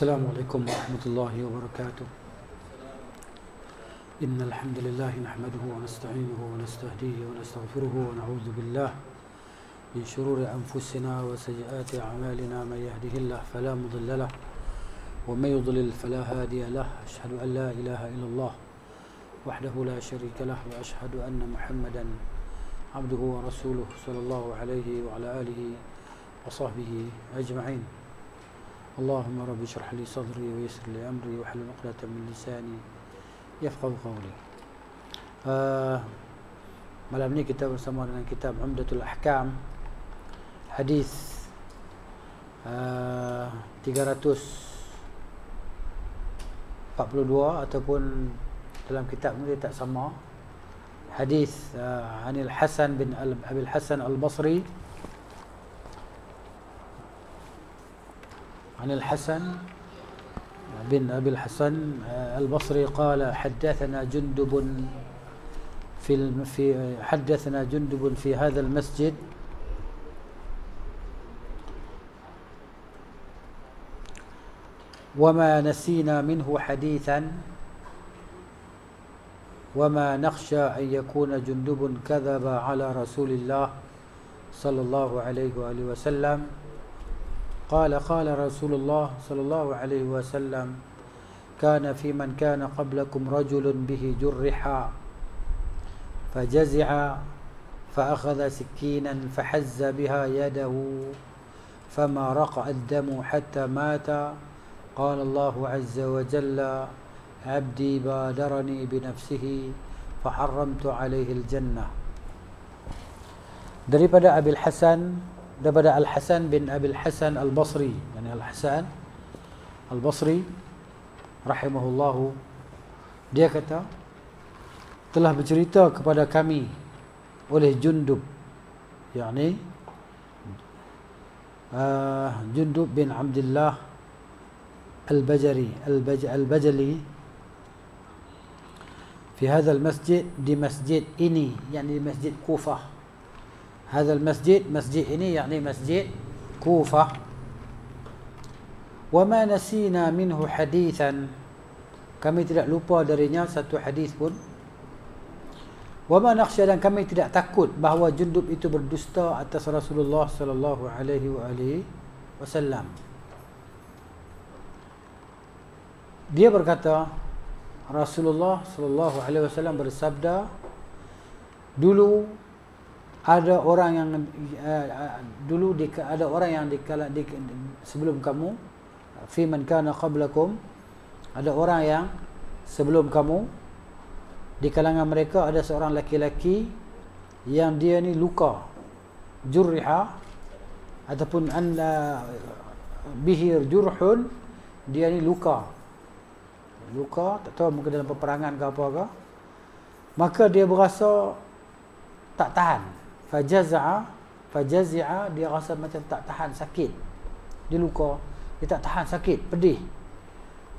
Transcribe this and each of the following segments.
السلام عليكم ورحمة الله وبركاته. إن الحمد لله نحمده ونستعينه ونستهديه ونستغفره ونعوذ بالله من شرور أنفسنا وسيئات أعمالنا. من يهده الله فلا مضل له ومن يضلل فلا هادي له. أشهد أن لا إله إلا الله وحده لا شريك له وأشهد أن محمدا عبده ورسوله صلى الله عليه وعلى آله وصحبه أجمعين. اللهم رب اشرح لي صدري ويسر لي أمري واحلل عقدة من لساني يفقه قولي uh, malam ni kita bersama dengan kitab Umdatul Ahkam hadis uh, 342 ataupun dalam kitab ni dia tak sama hadis uh, Anil Hasan bin Al Abil Hasan Al-Basri عن الحسن بن أبي الحسن البصري قال حدثنا جندب في في حدثنا جندب في هذا المسجد. وما نسينا منه حديثا. وما نخشى أن يكون جندب كذب على رسول الله صلى الله عليه وآله وسلم. قال قال رسول الله صلى الله عليه وسلم كان في من كان قبلكم رجل به جرحا فجزع فأخذ سكينا فحز بها يده فما رقع الدم حتى مات. قال الله عز وجل عبدي بادرني بنفسه فحرمت عليه الجنة. Daripada Abil Hasan daripada Al Hasan bin Abil Hasan Al Basri yani Al Hasan Al Basri rahimahullahu dia kata telah bercerita kepada kami oleh Jundub yakni uh, Jundub bin Abdullah Al-Bajari Al-Bajali في هذا المسجد di masjid ini yakni di masjid Kufah هذا المسجد مسجد ini يعني مسجد كوفة وما نسينا منه حديثا kami tidak lupa darinya satu hadis pun وما نخشى dan kami tidak takut bahawa Jundub itu berdusta atas Rasulullah sallallahu alaihi wa alihi wasallam dia berkata Rasulullah sallallahu alaihi wasallam bersabda dulu ada orang yang uh, dulu di, ada orang yang di, di sebelum kamu fi man kana qablakum ada orang yang sebelum kamu di kalangan mereka ada seorang laki-laki yang dia ni luka jurriha ataupun anda bihir jurhun dia ni luka. Luka tak tahu mungkin dalam peperangan ke apa ke. Maka dia berasa tak tahan fajaza'a fajazi'a dia rasa macam tak tahan sakit. Dia luka dia tak tahan sakit pedih.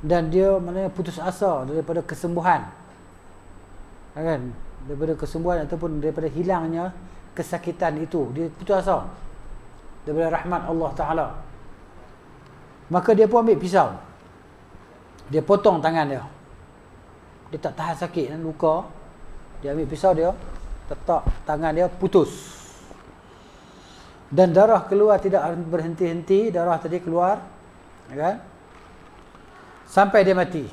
Dan dia maknanya putus asa daripada kesembuhan. Kan? Daripada kesembuhan ataupun daripada hilangnya kesakitan itu. Dia putus asa daripada rahmat Allah taala. Maka dia pun ambil pisau. Dia potong tangan dia. Dia tak tahan sakit dan luka. Dia ambil pisau dia tetak tangan dia putus. Dan darah keluar tidak berhenti-henti darah tadi keluar kan? Sampai dia mati.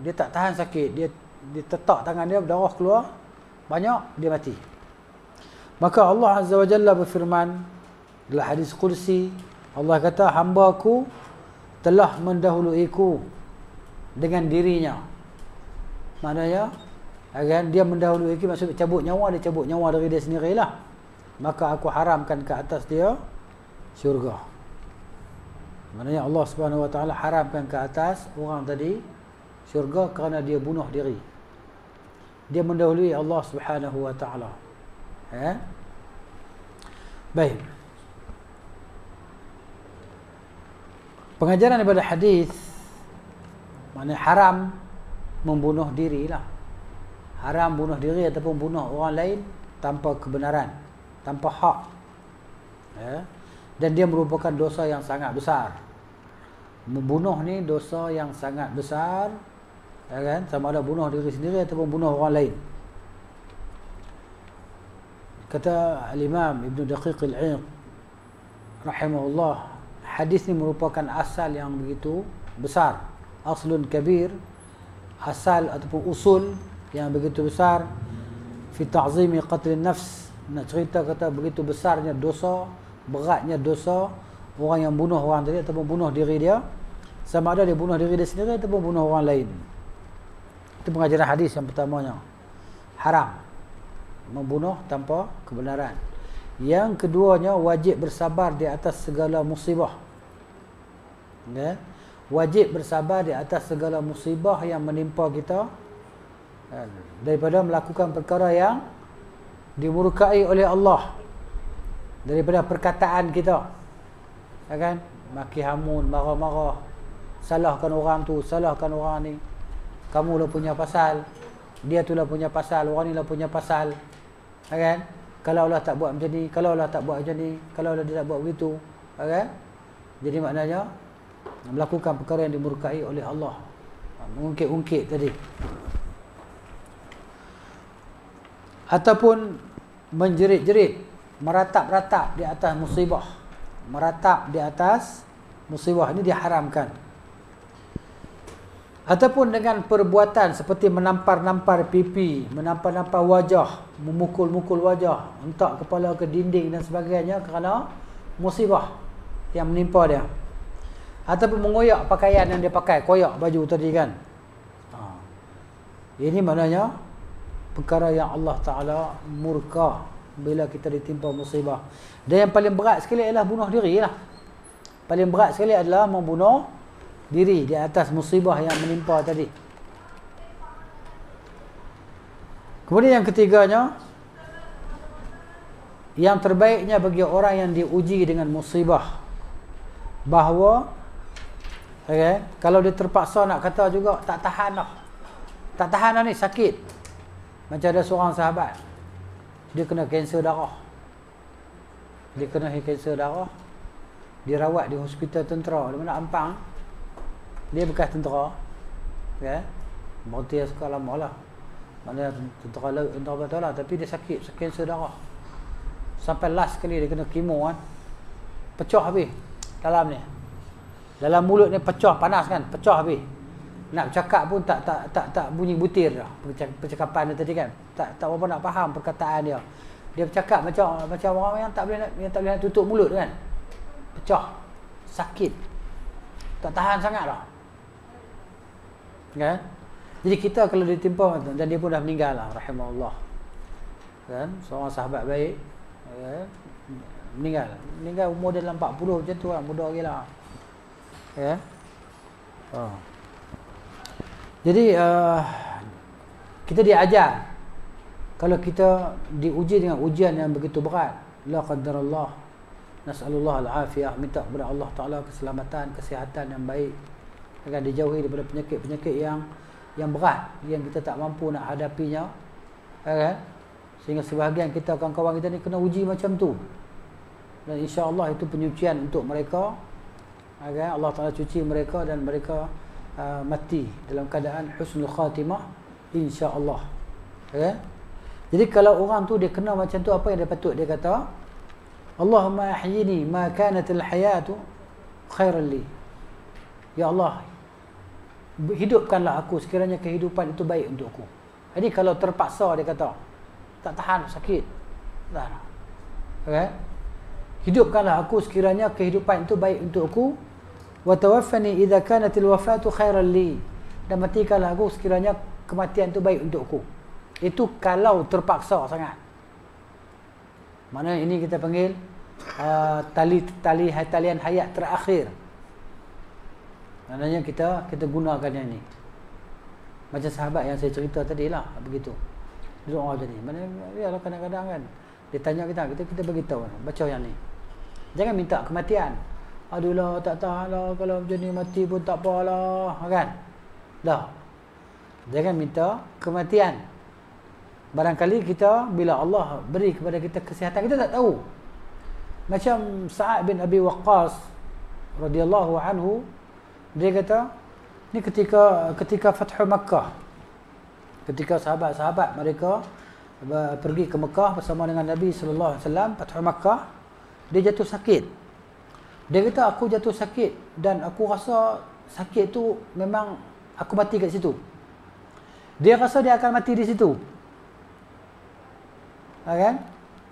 Dia tak tahan sakit dia dia tetak tangan dia darah keluar banyak dia mati. Maka Allah Azza wa Jalla berfirman dalam hadis kursi Allah kata hamba ku telah mendahuluiku dengan dirinya. Maknanya kan? Dia mendahului lagi maksud cabut nyawa dia cabut nyawa dari dia sendirilah. Maka aku haramkan ke atas dia syurga. Maknanya Allah Subhanahu wa taala haramkan ke atas orang tadi syurga kerana dia bunuh diri. Dia mendahului Allah Subhanahu wa taala. Eh baik. Pengajaran daripada hadis maknanya haram membunuh diri lah haram bunuh diri ataupun bunuh orang lain tanpa kebenaran tanpa hak. Ya. Dan dia merupakan dosa yang sangat besar. Membunuh ni dosa yang sangat besar ya kan? Sama ada bunuh diri sendiri ataupun bunuh orang lain. Kata al-Imam Ibn Daqiq al-Iq rahimahullah hadis ni merupakan asal yang begitu besar. Aslun kabir asal ataupun usul yang begitu besar fi ta'zimi qatl nafs. Nak cerita kata begitu besarnya dosa beratnya dosa orang yang bunuh orang tadi ataupun bunuh diri dia sama ada dia bunuh diri dia sendiri ataupun bunuh orang lain. Itu pengajaran hadis yang pertamanya. Haram. Membunuh tanpa kebenaran. Yang keduanya wajib bersabar di atas segala musibah. Ya wajib bersabar di atas segala musibah yang menimpa kita daripada melakukan perkara yang dimurkai oleh Allah. Daripada perkataan kita. Ya kan? Maki hamun marah-marah. Salahkan orang tu salahkan orang ni. Kamu lah punya pasal. Dia tu lah punya pasal. Orang ni lah punya pasal. Ya kan? Kalau Allah tak buat macam ni kalau Allah tak buat macam ni kalau Allah dia tak buat begitu ya kan? Jadi maknanya melakukan perkara yang dimurkai oleh Allah. Mengungkit-ungkit tadi ataupun menjerit-jerit meratap-ratap di atas musibah. Meratap di atas musibah ini diharamkan. Ataupun dengan perbuatan seperti menampar-nampar pipi menampar-nampar wajah memukul-mukul wajah hentak kepala ke dinding dan sebagainya kerana musibah yang menimpa dia. Ataupun mengoyak pakaian yang dia pakai koyak baju tadi kan. Ha. ini maknanya perkara yang Allah Ta'ala murka bila kita ditimpa musibah dan yang paling berat sekali adalah bunuh diri lah paling berat sekali adalah membunuh diri di atas musibah yang menimpa tadi kemudian yang ketiganya yang terbaiknya bagi orang yang diuji dengan musibah bahawa Okay. Kalau dia terpaksa nak kata juga tak tahan lah. Tak tahan lah ni sakit. Macam ada seorang sahabat. Dia kena kanser darah. Dia kena kanser darah. Dia rawat di hospital tentera. Di mana Ampang. Dia bekas tentera. Okay. Berhenti suka lama lah. Mana tentera laut, tentera betul lah. Tapi dia sakit, kanser darah. Sampai last sekali dia kena kemo kan. Pecah habis dalam ni. Dalam mulut ni pecah panas kan, pecah habis. Nak bercakap pun tak tak tak tak bunyi butir dah percakapan dia tadi kan. Tak tak apa nak faham perkataan dia. Dia bercakap macam macam orang yang tak boleh nak yang tak boleh nak tutup mulut kan. Pecah. Sakit. Tak tahan sangat dah. Kan? Jadi kita kalau ditimpa dan dia pun dah meninggal lah rahimahullah. Kan? Seorang sahabat baik. Kan? Meninggal. Meninggal umur dia dalam 40 macam tu lah. Muda lagi lah ya oh. Jadi uh, kita diajar. Kalau kita diuji dengan ujian yang begitu berat la qadarallah nasallallahu alafiyah minta kepada Allah taala keselamatan kesihatan yang baik akan dijauhi daripada penyakit-penyakit yang yang berat yang kita tak mampu nak hadapinya ya kan? Sehingga sebahagian kita kawan-kawan kita ni kena uji macam tu. Dan insya-Allah itu penyucian untuk mereka agar Allah Taala cuci mereka dan mereka uh, mati dalam keadaan husnul khatimah insya-Allah. Okay? Jadi kalau orang tu dia kena macam tu apa yang dia patut dia kata Allahumma ahyini ma kanat al-hayatu khairan li. Ya Allah hidupkanlah aku sekiranya kehidupan itu baik untukku. Jadi kalau terpaksa dia kata tak tahan sakit. Dah. Okay? Hidupkanlah aku sekiranya kehidupan itu baik untukku wa tawaffani idza kanat alwafatu khairan li. Dan matikanlah aku sekiranya kematian itu baik untukku. Itu kalau terpaksa sangat. Mana ini kita panggil uh, tali tali talian hayat terakhir. Maknanya kita kita gunakan yang ini macam sahabat yang saya cerita tadi lah begitu doa jadi mana ya kadang-kadang kan. Dia tanya kita kita kita bagi tahu baca yang ni. Jangan minta kematian Adulah tak tahan lah Kalau macam ni mati pun tak apalah Kan Dah Jangan minta kematian Barangkali kita Bila Allah beri kepada kita kesihatan Kita tak tahu Macam Sa'ad bin Abi Waqqas radhiyallahu anhu Dia kata ni ketika ketika Fathu Makkah. Ketika sahabat-sahabat mereka pergi ke Mekah bersama dengan Nabi sallallahu alaihi wasallam Fathu Makkah, dia jatuh sakit. Dia kata aku jatuh sakit dan aku rasa sakit tu memang aku mati kat situ. Dia rasa dia akan mati di situ. Ha, kan?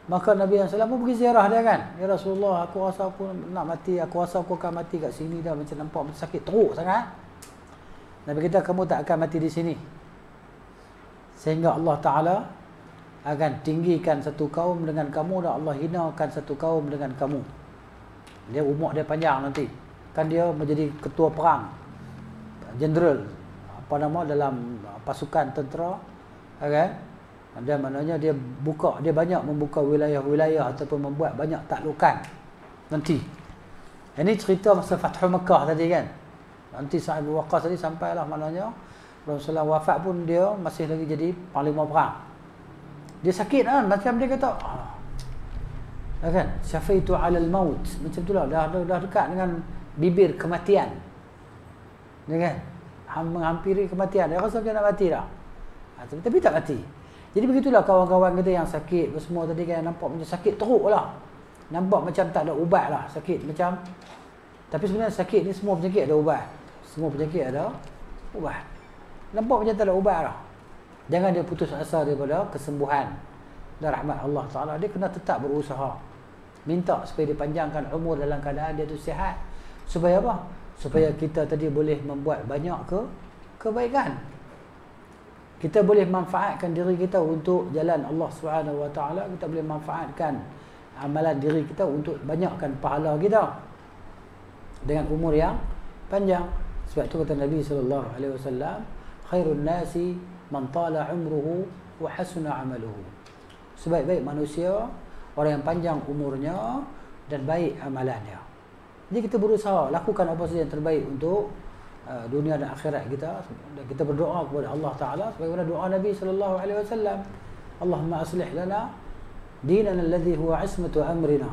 Maka Nabi SAW pun pergi ziarah dia kan. Ya Rasulullah, aku rasa aku nak mati. Aku rasa aku akan mati kat sini dah. Macam nampak macam sakit teruk sangat. Nabi kita kamu tak akan mati di sini. Sehingga Allah Ta'ala akan tinggikan satu kaum dengan kamu dan Allah hinakan satu kaum dengan kamu. Dia umur dia panjang nanti. Kan dia menjadi ketua perang. General. Apa nama dalam pasukan tentera. Kan? Dan maknanya dia buka, dia banyak membuka wilayah-wilayah ataupun membuat banyak taklukan nanti. Ini cerita masa Fathu Mekah tadi kan. Nanti Sa'id bin Waqqas tadi sampailah maknanya Rasulullah wafat pun dia masih lagi jadi panglima perang. Dia sakit kan macam dia kata ah. Kan syafaitu 'ala al-maut macam itulah dah, dah dah dekat dengan bibir kematian. Ya kan? Menghampiri kematian. Dia rasa dia nak mati dah. Ha, tapi, tapi tak mati. Jadi begitulah kawan-kawan kita yang sakit semua tadi kan nampak macam sakit teruk lah. Nampak macam tak ada ubat lah sakit macam. Tapi sebenarnya sakit ni semua penyakit ada ubat. Semua penyakit ada ubat. Nampak macam tak ada ubat lah. Jangan dia putus asa daripada kesembuhan dan rahmat Allah Ta'ala. Dia kena tetap berusaha. Minta supaya dipanjangkan umur dalam keadaan dia tu sihat. Supaya apa? Supaya kita tadi boleh membuat banyak ke kebaikan kita boleh manfaatkan diri kita untuk jalan Allah Subhanahu Wa Taala kita boleh manfaatkan amalan diri kita untuk banyakkan pahala kita dengan umur yang panjang sebab itu kata Nabi sallallahu alaihi wasallam khairun nasi man tala umruhu wa hasuna amaluhu sebaik-baik manusia orang yang panjang umurnya dan baik amalannya. Jadi kita berusaha lakukan apa saja yang terbaik untuk Uh, dunia dan akhirat kita. Dan kita berdoa kepada Allah Taala sebagaimana doa Nabi sallallahu alaihi wasallam. Allahumma aslih lana dinana alladhi huwa ismatu amrina.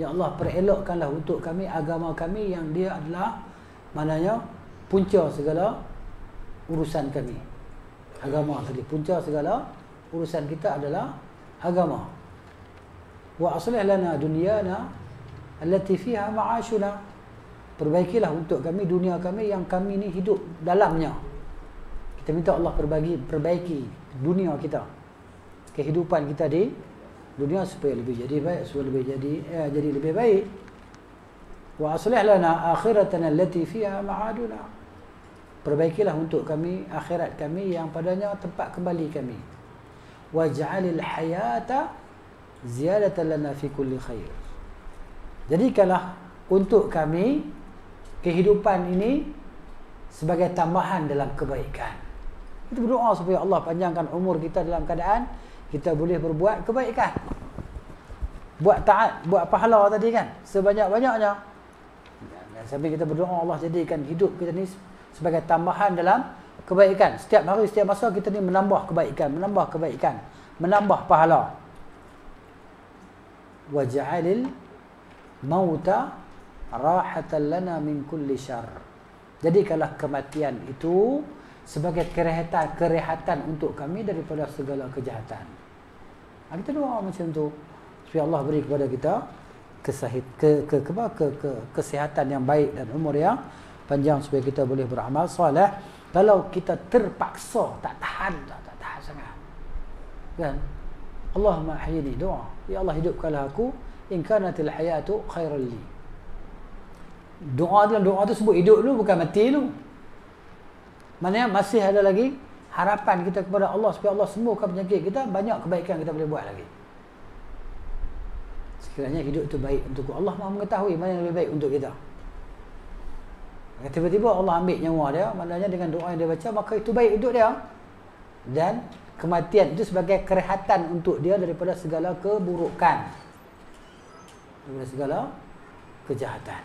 Ya Allah perelokkanlah untuk kami agama kami yang dia adalah maknanya punca segala urusan kami. Agama tadi punca segala urusan kita adalah agama aslih lana dunyana allati fiha ma'ashuna perbaikilah untuk kami dunia kami yang kami ni hidup dalamnya. Kita minta Allah perbagi, perbaiki dunia kita. Kehidupan kita di dunia supaya lebih jadi baik, supaya lebih jadi eh, jadi lebih baik. Wa aslih lana akhiratana allati fiha ma'aduna. Perbaikilah untuk kami akhirat kami yang padanya tempat kembali kami. Waj'alil hayata ziyadatan lana fi kulli khair. Jadikanlah untuk kami kehidupan ini sebagai tambahan dalam kebaikan. Kita berdoa supaya Allah panjangkan umur kita dalam keadaan kita boleh berbuat kebaikan. Buat taat, buat pahala tadi kan, sebanyak-banyaknya. Dan sambil kita berdoa Allah jadikan hidup kita ni sebagai tambahan dalam kebaikan. Setiap hari, setiap masa kita ni menambah kebaikan, menambah kebaikan, menambah pahala. Waja'alil mauta rahatan lana min kulli syar. Jadi kalau kematian itu sebagai kerehatan kerehatan untuk kami daripada segala kejahatan. Ha, kita doa macam tu supaya Allah beri kepada kita kesahit ke ke ke, ke, ke kesihatan yang baik dan umur yang panjang supaya kita boleh beramal soleh. Kalau kita terpaksa tak tahan tak, tak tahan sangat. Kan? Allahumma ahyini doa. Ya Allah hidupkanlah aku in kanatil hayatu khairan li doa tu doa tu sebut hidup dulu bukan mati dulu. Maknanya masih ada lagi harapan kita kepada Allah supaya Allah sembuhkan penyakit kita, banyak kebaikan kita boleh buat lagi. Sekiranya hidup itu baik untuk Allah Maha mengetahui mana yang lebih baik untuk kita. Tiba-tiba Allah ambil nyawa dia, maknanya dengan doa yang dia baca, maka itu baik untuk dia. Dan kematian itu sebagai kerehatan untuk dia daripada segala keburukan. Daripada segala kejahatan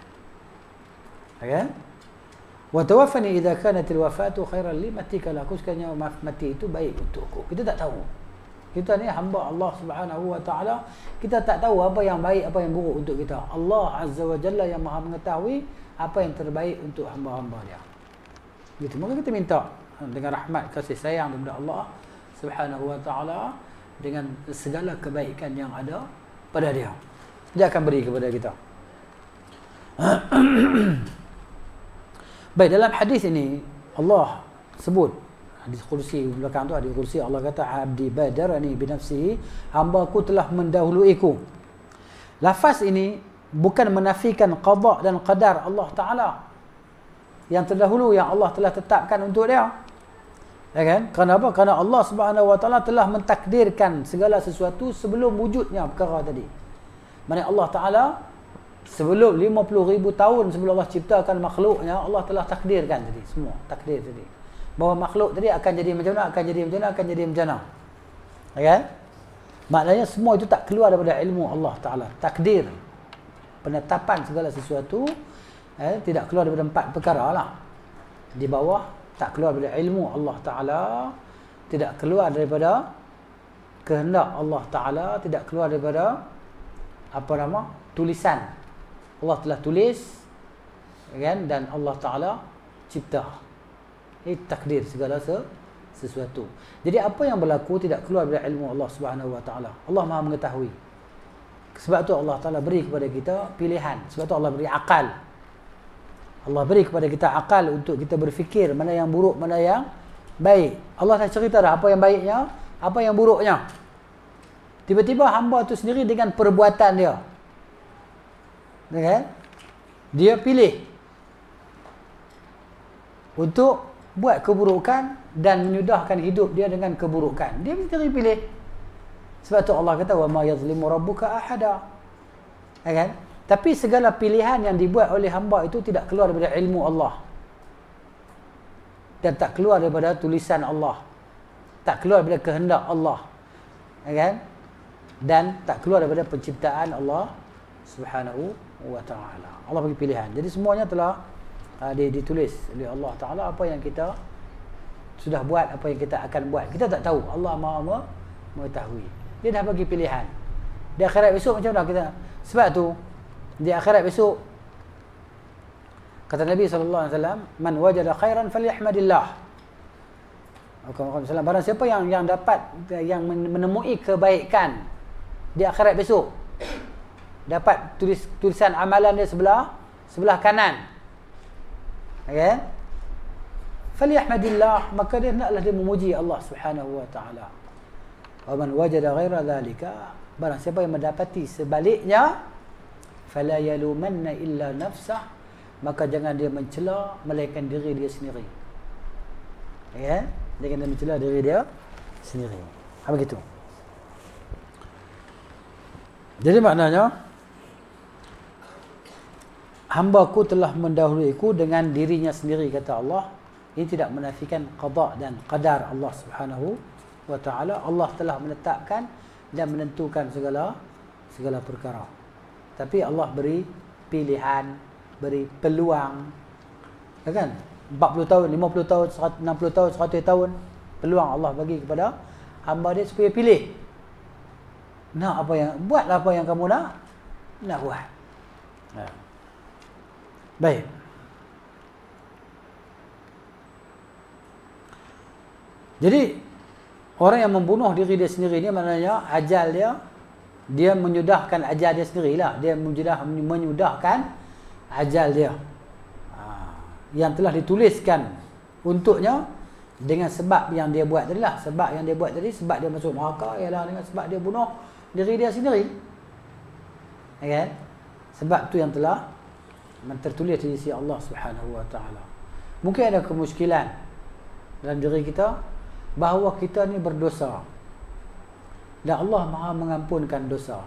kan wa tawaffani idza kanat alwafatu khairan li mati kalau aku sekiranya mati itu baik untukku kita tak tahu Kita ni hamba Allah Subhanahu Wa Taala. Kita tak tahu apa yang baik, apa yang buruk untuk kita. Allah Azza wa Jalla yang Maha mengetahui apa yang terbaik untuk hamba-hamba dia. Gitu. Maka kita minta dengan rahmat kasih sayang daripada Allah Subhanahu Wa Taala dengan segala kebaikan yang ada pada dia. Dia akan beri kepada kita. Baik dalam hadis ini Allah sebut hadis kursi belakang tu hadis kursi Allah kata abdi badarani bi nafsihi hamba ku telah mendahuluiku lafaz ini bukan menafikan qada dan qadar Allah taala yang terdahulu yang Allah telah tetapkan untuk dia ya kan kerana apa kerana Allah Subhanahu wa taala telah mentakdirkan segala sesuatu sebelum wujudnya perkara tadi mana Allah taala sebelum 50 ribu tahun sebelum Allah ciptakan makhluknya Allah telah takdirkan tadi semua takdir tadi bahawa makhluk tadi akan jadi macam mana, akan jadi macam mana, akan jadi macam mana. Ya? Maknanya semua itu tak keluar daripada ilmu Allah Ta'ala. Takdir. Penetapan segala sesuatu eh, tidak keluar daripada empat perkara lah. Di bawah tak keluar daripada ilmu Allah Ta'ala. Tidak keluar daripada kehendak Allah Ta'ala. Tidak keluar daripada apa nama? Tulisan. Allah telah tulis kan? dan Allah Ta'ala cipta. Ini takdir segala sesuatu. Jadi apa yang berlaku tidak keluar dari ilmu Allah Subhanahu Wa Taala. Allah Maha mengetahui. Sebab tu Allah Taala beri kepada kita pilihan. Sebab tu Allah beri akal. Allah beri kepada kita akal untuk kita berfikir mana yang buruk, mana yang baik. Allah dah cerita dah apa yang baiknya, apa yang buruknya. Tiba-tiba hamba tu sendiri dengan perbuatan dia. Kan? Dia pilih untuk buat keburukan dan menyudahkan hidup dia dengan keburukan. Dia mesti pilih. Sebab tu Allah kata wa ma yazlimu rabbuka ahada. Kan? Tapi segala pilihan yang dibuat oleh hamba itu tidak keluar daripada ilmu Allah. Dan tak keluar daripada tulisan Allah. Tak keluar daripada kehendak Allah. Ya kan? Dan tak keluar daripada penciptaan Allah Subhanahu wa taala. Allah bagi pilihan. Jadi semuanya telah uh, ditulis oleh Allah Taala apa yang kita sudah buat apa yang kita akan buat kita tak tahu Allah Maha mengetahui dia dah bagi pilihan di akhirat besok macam mana kita sebab tu di akhirat besok kata Nabi sallallahu alaihi wasallam man wajada khairan falyahmadillah. Barang siapa yang yang dapat yang menemui kebaikan di akhirat besok dapat tulis tulisan amalan dia sebelah sebelah kanan. Okay? falyahmadillah maka dia hendaklah dia memuji Allah Subhanahu wa taala. Wa man wajada ghaira dhalika barang siapa yang mendapati sebaliknya fala yalumanna illa nafsah. Maka jangan dia mencela melainkan diri dia sendiri. Ya? Jangan dia mencela diri dia sendiri. Apa gitu? Jadi maknanya hamba ku telah mendahuluiku dengan dirinya sendiri kata Allah. Ini tidak menafikan qada dan qadar Allah Subhanahu wa taala. Allah telah menetapkan dan menentukan segala segala perkara tapi Allah beri pilihan beri peluang ya kan 40 tahun 50 tahun 60 tahun 100 tahun peluang Allah bagi kepada hamba dia supaya pilih nak apa yang buatlah apa yang kamu nak nak buat ha. Baik. Jadi orang yang membunuh diri dia sendiri ni maknanya ajal dia dia menyudahkan ajal dia sendirilah. Dia menyudah menyudahkan ajal dia. Ha, yang telah dituliskan untuknya dengan sebab yang dia buat tadi lah. Sebab yang dia buat tadi sebab dia masuk neraka ialah dengan sebab dia bunuh diri dia sendiri. Okay? Sebab tu yang telah tertulis di sisi Allah Subhanahu wa taala. Mungkin ada kemusykilan dalam diri kita bahawa kita ni berdosa. Dan Allah Maha mengampunkan dosa.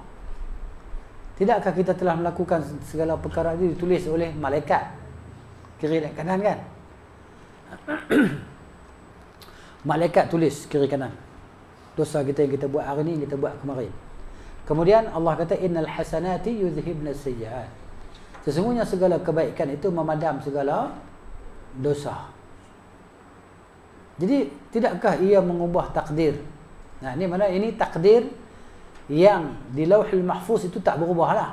Tidakkah kita telah melakukan segala perkara ini ditulis oleh malaikat kiri dan kanan kan? malaikat tulis kiri kanan. Dosa kita yang kita buat hari ini kita buat kemarin. Kemudian Allah kata innal hasanati yuzhibna sayyi'at. Sesungguhnya segala kebaikan itu memadam segala dosa. Jadi tidakkah ia mengubah takdir? Nah, ini mana ini takdir yang di Lauhul Mahfuz itu tak berubah lah.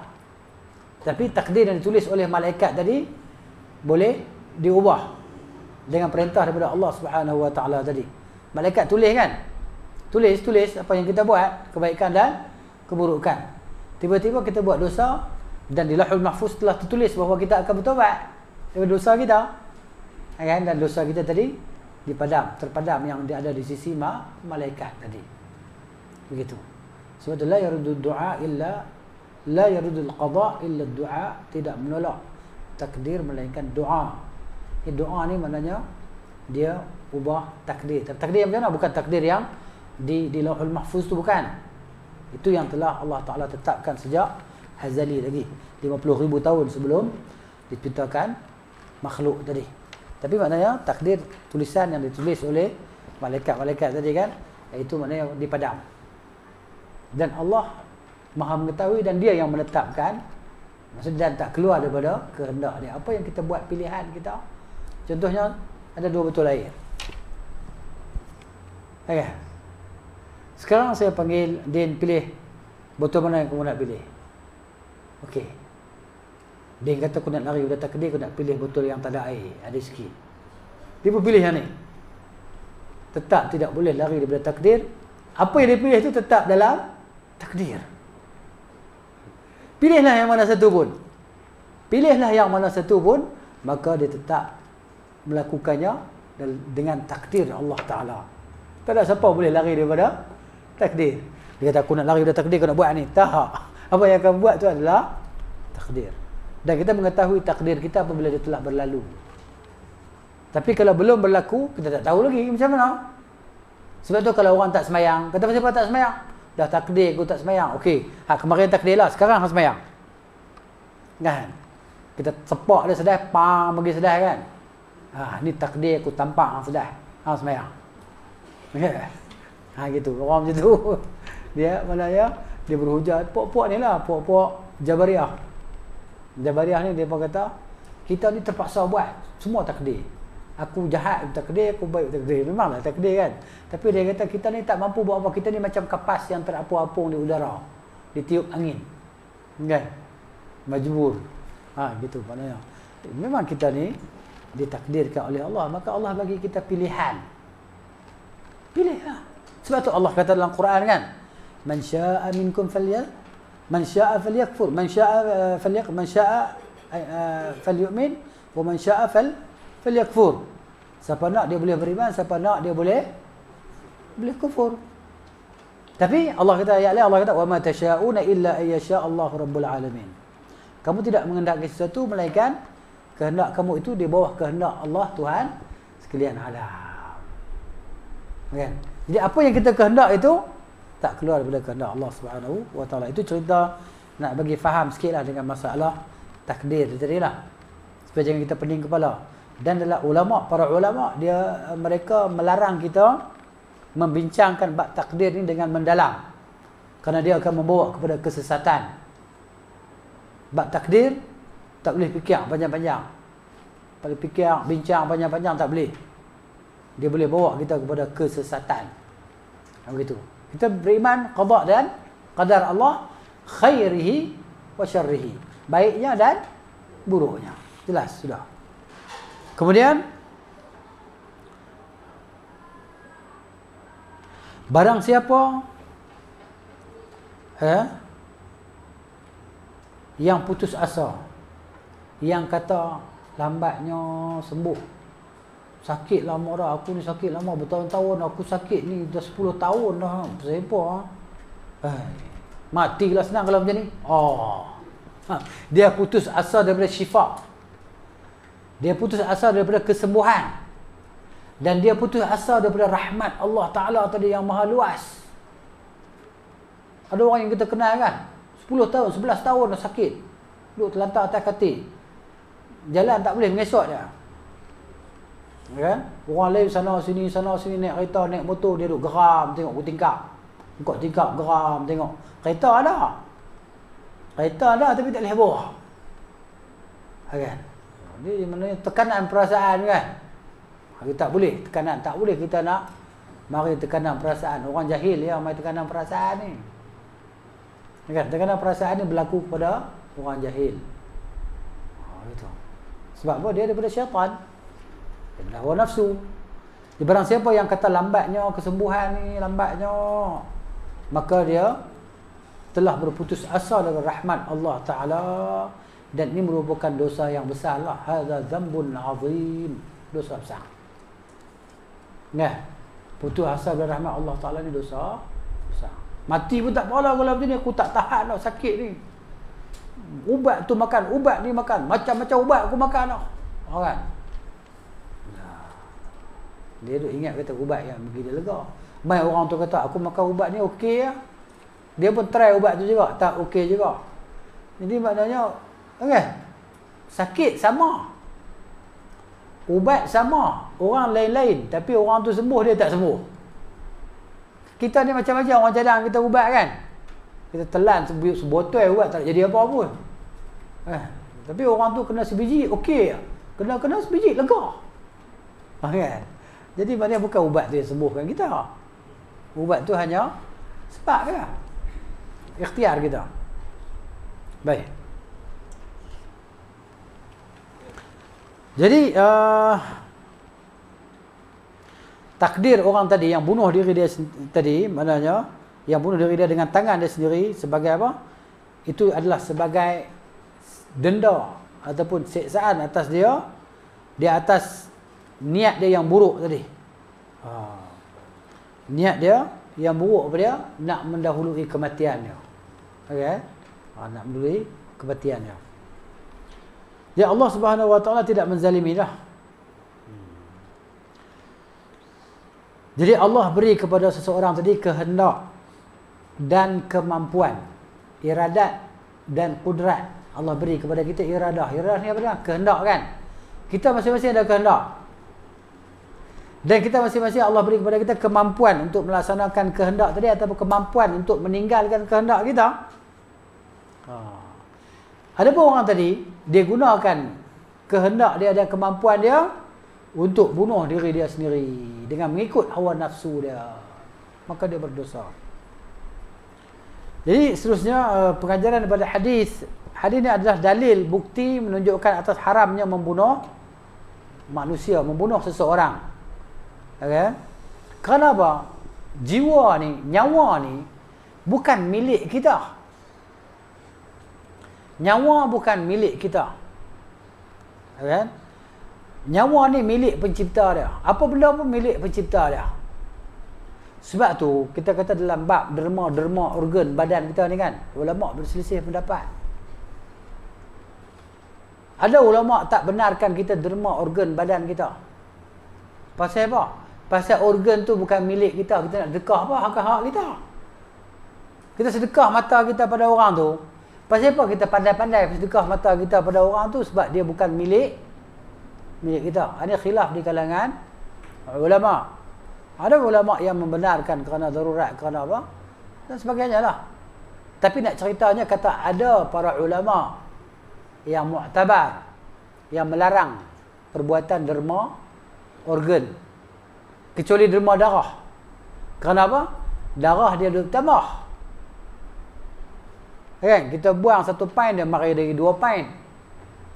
Tapi takdir yang ditulis oleh malaikat tadi boleh diubah dengan perintah daripada Allah Subhanahu Wa Taala tadi. Malaikat tulis kan? Tulis, tulis apa yang kita buat, kebaikan dan keburukan. Tiba-tiba kita buat dosa dan di Lauhul Mahfuz telah tertulis bahawa kita akan bertobat daripada dosa kita. Kan? Dan dosa kita tadi dipadam, terpadam yang ada di sisi ma malaikat tadi begitu. Sebab la yarudu du'a illa la yarudu al-qada illa du'a tidak menolak takdir melainkan doa ini doa ni maknanya dia ubah takdir. Takdir yang mana? Bukan takdir yang di di lauhul mahfuz tu bukan. Itu yang telah Allah Taala tetapkan sejak hazali lagi. 50 ribu tahun sebelum diciptakan makhluk tadi. Tapi maknanya takdir tulisan yang ditulis oleh malaikat-malaikat tadi kan itu maknanya dipadam dan Allah Maha mengetahui dan dia yang menetapkan. Maksudnya dan tak keluar daripada kehendak dia. Apa yang kita buat pilihan kita? Contohnya ada dua botol air okay. sekarang saya panggil Din pilih botol mana yang kamu nak pilih. Okey. Din kata aku nak lari udah takdir aku nak pilih botol yang tak ada air ada sikit. Dia pun pilih yang ni. Tetap tidak boleh lari daripada takdir. Apa yang dia pilih itu tetap dalam takdir. Pilihlah yang mana satu pun. Pilihlah yang mana satu pun, maka dia tetap melakukannya dengan takdir Allah Ta'ala. Tak ada siapa boleh lari daripada takdir. Dia kata, aku nak lari daripada takdir, aku nak buat ni. Tak. Apa yang akan buat tu adalah takdir. Dan kita mengetahui takdir kita apabila dia telah berlalu. Tapi kalau belum berlaku, kita tak tahu lagi macam mana. Sebab tu kalau orang tak semayang, kata siapa tak semayang? Dah takdir aku tak semayang. Okey. Ha kemarin takdir lah sekarang hang semayang. Kan? Kita sepak dia sedih pam bagi sedih kan? Ha ni takdir aku tampak hang sedih hang semayang. Ha gitu. Orang macam tu. Dia mana ya dia berhujat. Puak-puak ni lah puak-puak Jabariah. Jabariah ni dia pun kata kita ni terpaksa buat semua takdir aku jahat takdir aku baik takdir memanglah takdir kan? Tapi dia kata kita ni tak mampu buat apa. Kita ni macam kapas yang terapung-apung di udara. Ditiup angin. Kan? Majbur. Ha gitu maknanya. Memang kita ni ditakdirkan oleh Allah. Maka Allah bagi kita pilihan. Pilihlah sebab tu Allah kata dalam Quran kan man syaa'a minkum falya man syaa'a falyakfur. Man syaa'a uh, falyak man syaa'a uh, falyu'min. Wa man syaa'a fal falyakfur Siapa nak dia boleh beriman, siapa nak dia boleh boleh kufur. Tapi Allah kata ayat lain Allah kata wa ma tasyauna illa ayyasha Allah rabbul alamin. Kamu tidak mengendaki sesuatu melainkan kehendak kamu itu di bawah kehendak Allah Tuhan sekalian alam. Kan? Jadi apa yang kita kehendak itu tak keluar daripada kehendak Allah Subhanahu wa taala. Itu cerita nak bagi faham sikitlah dengan masalah takdir tadi lah. Supaya jangan kita pening kepala dan adalah ulama para ulama dia mereka melarang kita membincangkan bab takdir ni dengan mendalam. Kerana dia akan membawa kepada kesesatan. Bab takdir tak boleh fikir panjang-panjang. Kalau fikir bincang panjang-panjang tak boleh. Dia boleh bawa kita kepada kesesatan. Begitu. Kita beriman qada dan qadar Allah khairihi wa syarrihi. Baiknya dan buruknya. Jelas sudah Kemudian barang siapa eh, yang putus asa yang kata lambatnya sembuh. Sakit lama dah aku ni sakit lama bertahun-tahun aku sakit ni dah 10 tahun dah siapa eh, matilah senang kalau macam ni. Oh ha. dia putus asa daripada syifa dia putus asa daripada kesembuhan. Dan dia putus asa daripada rahmat Allah Ta'ala tadi yang maha luas. Ada orang yang kita kenal kan? 10 tahun, 11 tahun dah sakit. Duduk terlantar atas katil. Jalan tak boleh mengesok dia. Kan? Orang lain sana sini, sana sini naik kereta, naik motor, dia duduk geram tengok ku tingkap. Kau tingkap geram tengok. Kereta ada. Kereta ada tapi tak boleh bawa. Kan? Ini mana tekanan perasaan kan. Kita tak boleh tekanan, tak boleh kita nak mari tekanan perasaan. Orang jahil ya mai tekanan perasaan ni. Kan tekanan perasaan ni berlaku kepada orang jahil. Ha. Sebab apa? Dia daripada syaitan. Daripada hawa nafsu. Di barang siapa yang kata lambatnya kesembuhan ni, lambatnya maka dia telah berputus asa dari rahmat Allah Taala dan ini merupakan dosa yang besar lah. Hadza dzambun azim. Dosa besar. Nah, putus asa dari rahmat Allah Taala ni dosa besar. Mati pun tak apalah kalau macam ni aku tak tahan nak sakit ni. Ubat tu makan, ubat ni makan, macam-macam ubat aku makan. Oh, kan? Dia duk ingat kata ubat yang bagi dia lega. Mai orang tu kata aku makan ubat ni okey ya. Dia pun try ubat tu juga, tak okey juga. Jadi maknanya okey. Sakit sama. Ubat sama, orang lain-lain tapi orang tu sembuh dia tak sembuh. Kita ni macam-macam orang cadang kita ubat kan. Kita telan sebotol ubat tak jadi apa pun. Eh, tapi orang tu kena sebiji okey. Kena kena sebiji lega. Ha, kan? Jadi maknanya bukan ubat tu yang sembuhkan kita. Ubat tu hanya sebab ke? Ikhtiar kita. Baik. Jadi uh, takdir orang tadi yang bunuh diri dia tadi maknanya yang bunuh diri dia dengan tangan dia sendiri sebagai apa? Itu adalah sebagai denda ataupun siksaan atas dia di atas niat dia yang buruk tadi. Ha. Niat dia yang buruk apa dia? Nak mendahului kematian dia. Okey. Ha, nak mendahului kematian dia. Ya Allah Subhanahu Wa Taala tidak menzalimi dah. Jadi Allah beri kepada seseorang tadi kehendak dan kemampuan, iradat dan kudrat. Allah beri kepada kita iradah. Iradah ni apa dia? Kehendak kan? Kita masing-masing ada kehendak. Dan kita masing-masing Allah beri kepada kita kemampuan untuk melaksanakan kehendak tadi ataupun kemampuan untuk meninggalkan kehendak kita. Ha. Ada pun orang tadi dia gunakan kehendak dia dan kemampuan dia untuk bunuh diri dia sendiri dengan mengikut hawa nafsu dia. Maka dia berdosa. Jadi seterusnya uh, pengajaran daripada hadis hadis ini adalah dalil bukti menunjukkan atas haramnya membunuh manusia, membunuh seseorang. Okay? Kenapa? Jiwa ni, nyawa ni bukan milik kita. Nyawa bukan milik kita. Okay? Nyawa ni milik pencipta dia. Apa benda pun milik pencipta dia. Sebab tu kita kata dalam bab derma-derma organ badan kita ni kan, ulama berselisih pendapat. Ada ulama tak benarkan kita derma organ badan kita. Pasal apa? Pasal organ tu bukan milik kita. Kita nak dekah apa? Hak-hak kita. Kita sedekah mata kita pada orang tu. Pasal apa kita pandai-pandai sedekah mata kita pada orang tu? Sebab dia bukan milik milik kita. Ini khilaf di kalangan ulama. Ada ulama yang membenarkan kerana darurat, kerana apa? Dan sebagainya lah. Tapi nak ceritanya kata ada para ulama yang mu'tabar. Yang melarang perbuatan derma organ kecuali derma darah. Kenapa? Darah dia tambah. Kan? Kita buang satu pain dia mari dari dua pain.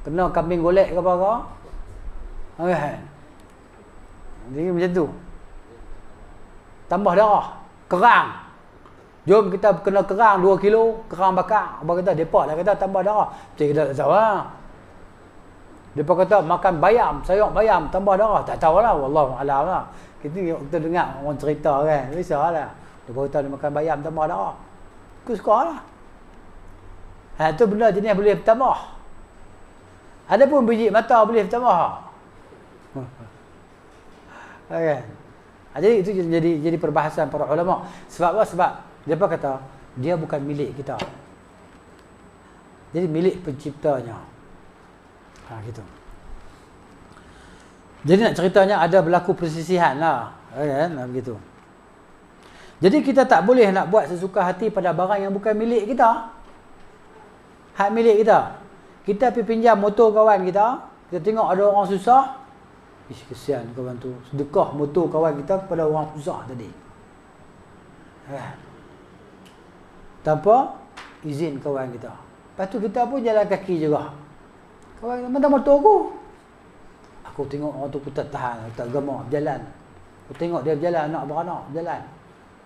Kena kambing golek ke apa-apa. Kan? Jadi macam tu. Tambah darah. Kerang. Jom kita kena kerang dua kilo. Kerang bakar. Apa kata? Depak lah kata tambah darah. Jadi kita tak tahu lah. Dia kata makan bayam, sayur bayam tambah darah. Tak tahu lah. Wallahualam lah. Kita, kita dengar orang cerita kan. Risaulah. Dia kata dia makan bayam tambah darah. Aku suka lah. Ha, tu benda jenis boleh bertambah. Ada pun biji mata boleh bertambah. Okay. Ha, jadi itu jadi jadi perbahasan para ulama. Sebab apa? Sebab dia kata? Dia bukan milik kita. Jadi milik penciptanya. Ha, gitu. Jadi nak ceritanya ada berlaku persisihan lah. Kan? Ha, begitu. Jadi kita tak boleh nak buat sesuka hati pada barang yang bukan milik kita. Hak milik kita. Kita pergi pinjam motor kawan kita. Kita tengok ada orang susah. Ish kesian kawan tu. Sedekah motor kawan kita kepada orang susah tadi. Eh. Tanpa izin kawan kita. Lepas tu kita pun jalan kaki juga. Kawan mana motor aku? Aku tengok orang tu tak tahan, tak gemar berjalan. Aku tengok dia berjalan anak beranak berjalan.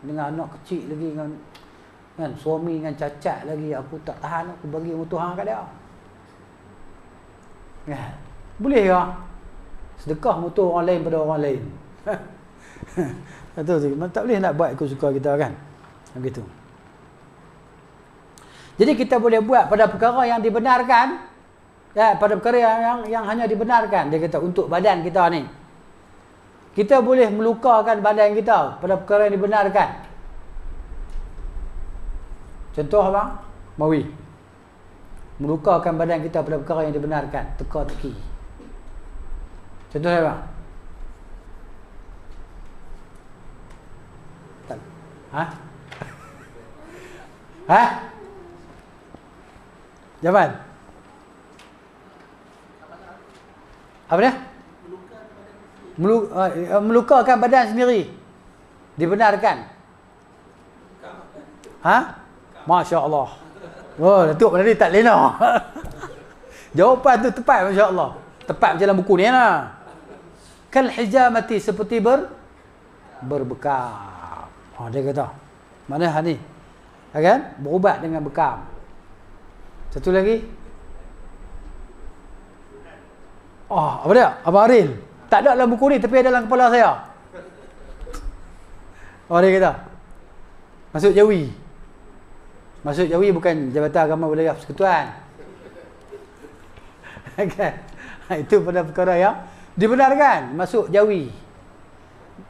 Dengan anak kecil lagi dengan kan suami dengan cacat lagi aku tak tahan aku bagi motor hang kat dia. Ya. Boleh ke? Sedekah motor orang lain pada orang lain. Betul tu. Tak boleh nak buat ikut suka kita kan. Begitu. Jadi kita boleh buat pada perkara yang dibenarkan ya pada perkara yang, yang yang hanya dibenarkan dia kata untuk badan kita ni. Kita boleh melukakan badan kita pada perkara yang dibenarkan. Contoh apa? Mawi. Melukakan badan kita pada perkara yang dibenarkan, teka-teki. Contoh apa? Ha? Ha? Jawapan. Apa dia? Uh, melukakan badan sendiri. Dibenarkan. Ha? Masya Allah. Oh, Datuk tadi tak lena. Jawapan tu tepat Masya Allah. Tepat macam dalam buku ni lah. Kal hijamati seperti ber berbekam. Ha, dia kata. Mana ha ni? Ha, kan? Berubat dengan bekam. Satu lagi. Oh, apa dia? Abang Aril. Tak ada dalam buku ni tapi ada dalam kepala saya. Oh, dia kata. Masuk Jawi. Masuk Jawi bukan Jabatan Agama Wilayah Persekutuan. kan? Itu pada perkara yang dibenarkan. Masuk Jawi.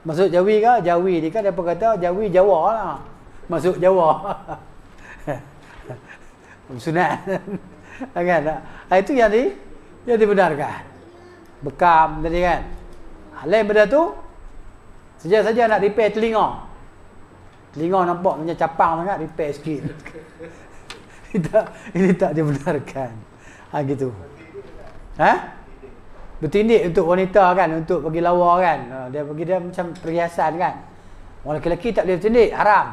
Masuk Jawi ke? Jawi ni kan dia kata Jawi Jawa lah. Masuk Jawa. sunat kan ha, itu yang di yang dibenarkan bekam tadi kan ha, lain benda tu saja-saja nak repair telinga telinga nampak macam capang sangat repair sikit. Ini tak ini tak dibenarkan. Ha gitu. Ha? Bertindik untuk wanita kan untuk pergi lawa kan. Ha, dia pergi dia macam perhiasan kan. Orang lelaki tak boleh bertindik haram.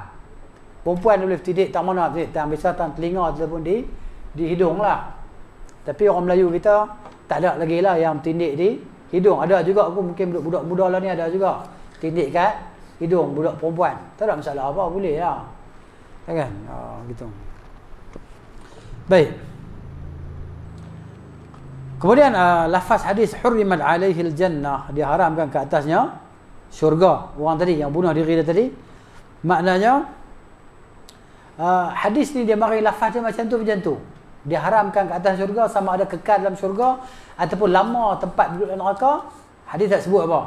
Perempuan boleh tidik tak mana tidik tak bisa tak telinga ataupun di di hidung lah. Tapi orang Melayu kita tak ada lagi lah yang tindik di hidung. Ada juga aku mungkin budak-budak lah ni ada juga. Tindik kat hidung budak perempuan. Tak ada masalah apa boleh lah. Kan? Oh, gitu. Baik. Kemudian uh, lafaz hadis hurrimat alaihi jannah diharamkan ke atasnya syurga. Orang tadi yang bunuh diri dia tadi maknanya uh, hadis ni dia mari lafaz dia macam tu macam tu dia haramkan ke atas syurga sama ada kekal dalam syurga ataupun lama tempat duduk dalam neraka hadis tak sebut apa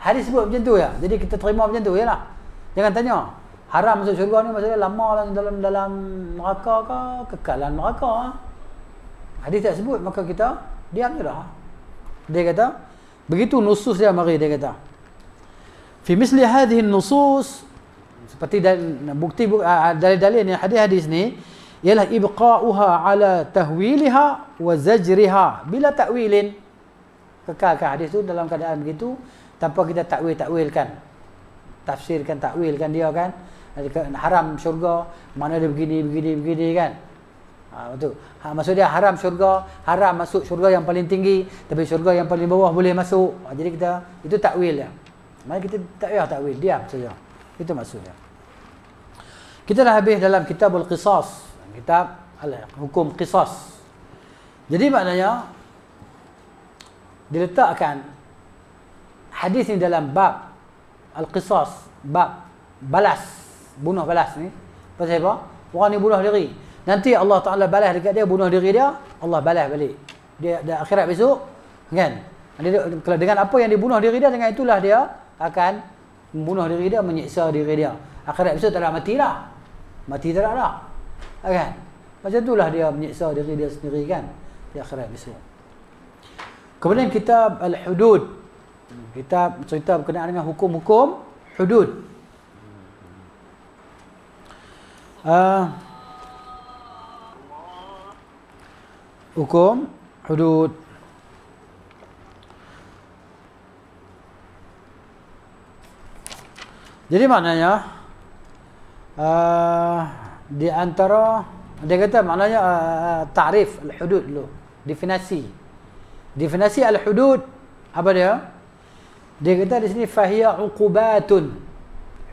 hadis sebut macam tu ya. Jadi kita terima macam tu yalah. Jangan tanya. Haram masuk syurga ni maksudnya lama dalam dalam, dalam neraka ke kekal dalam neraka? Hadis tak sebut maka kita diam je lah. Dia kata begitu nusus dia mari dia kata. Fi misli hadhihi nusus seperti bukti uh, dalil-dalil ni hadis-hadis ni ialah ibqa'uha ala tahwiliha wa zajriha. Bila takwilin kekalkan hadis tu dalam keadaan begitu tanpa kita takwil-takwilkan tafsirkan takwilkan dia kan. Haram syurga mana dia begini begini begini kan. Ha, betul. Ha, maksud dia haram syurga haram masuk syurga yang paling tinggi tapi syurga yang paling bawah boleh masuk. Ha, jadi kita itu takwil ya mari kita tak payah takwil diam saja. Itu maksudnya. Kita dah habis dalam kitab Al-Qisas. Kitab hukum qisas. Jadi maknanya diletakkan hadis ni dalam bab Al-Qisas, bab balas, bunuh balas ni. Pasal apa? Orang ni bunuh diri. Nanti Allah Taala balas dekat dia bunuh diri dia, Allah balas balik. Dia ada akhirat besok, kan? Kalau dengan apa yang dibunuh diri dia dengan itulah dia akan membunuh diri dia, menyiksa diri dia. Akhirat besok tak ada mati lah. Mati tak ada. Kan? Macam itulah dia menyiksa diri dia sendiri kan. Di akhirat besok. Kemudian kitab Al-Hudud kita cerita berkenaan dengan hukum-hukum hudud. Uh, hukum hudud. Jadi maknanya uh, di antara dia kata maknanya ah, uh, ta'rif al-hudud dulu. Definasi. Definasi al-hudud apa dia? Dia kata di sini fahiya uqubatun.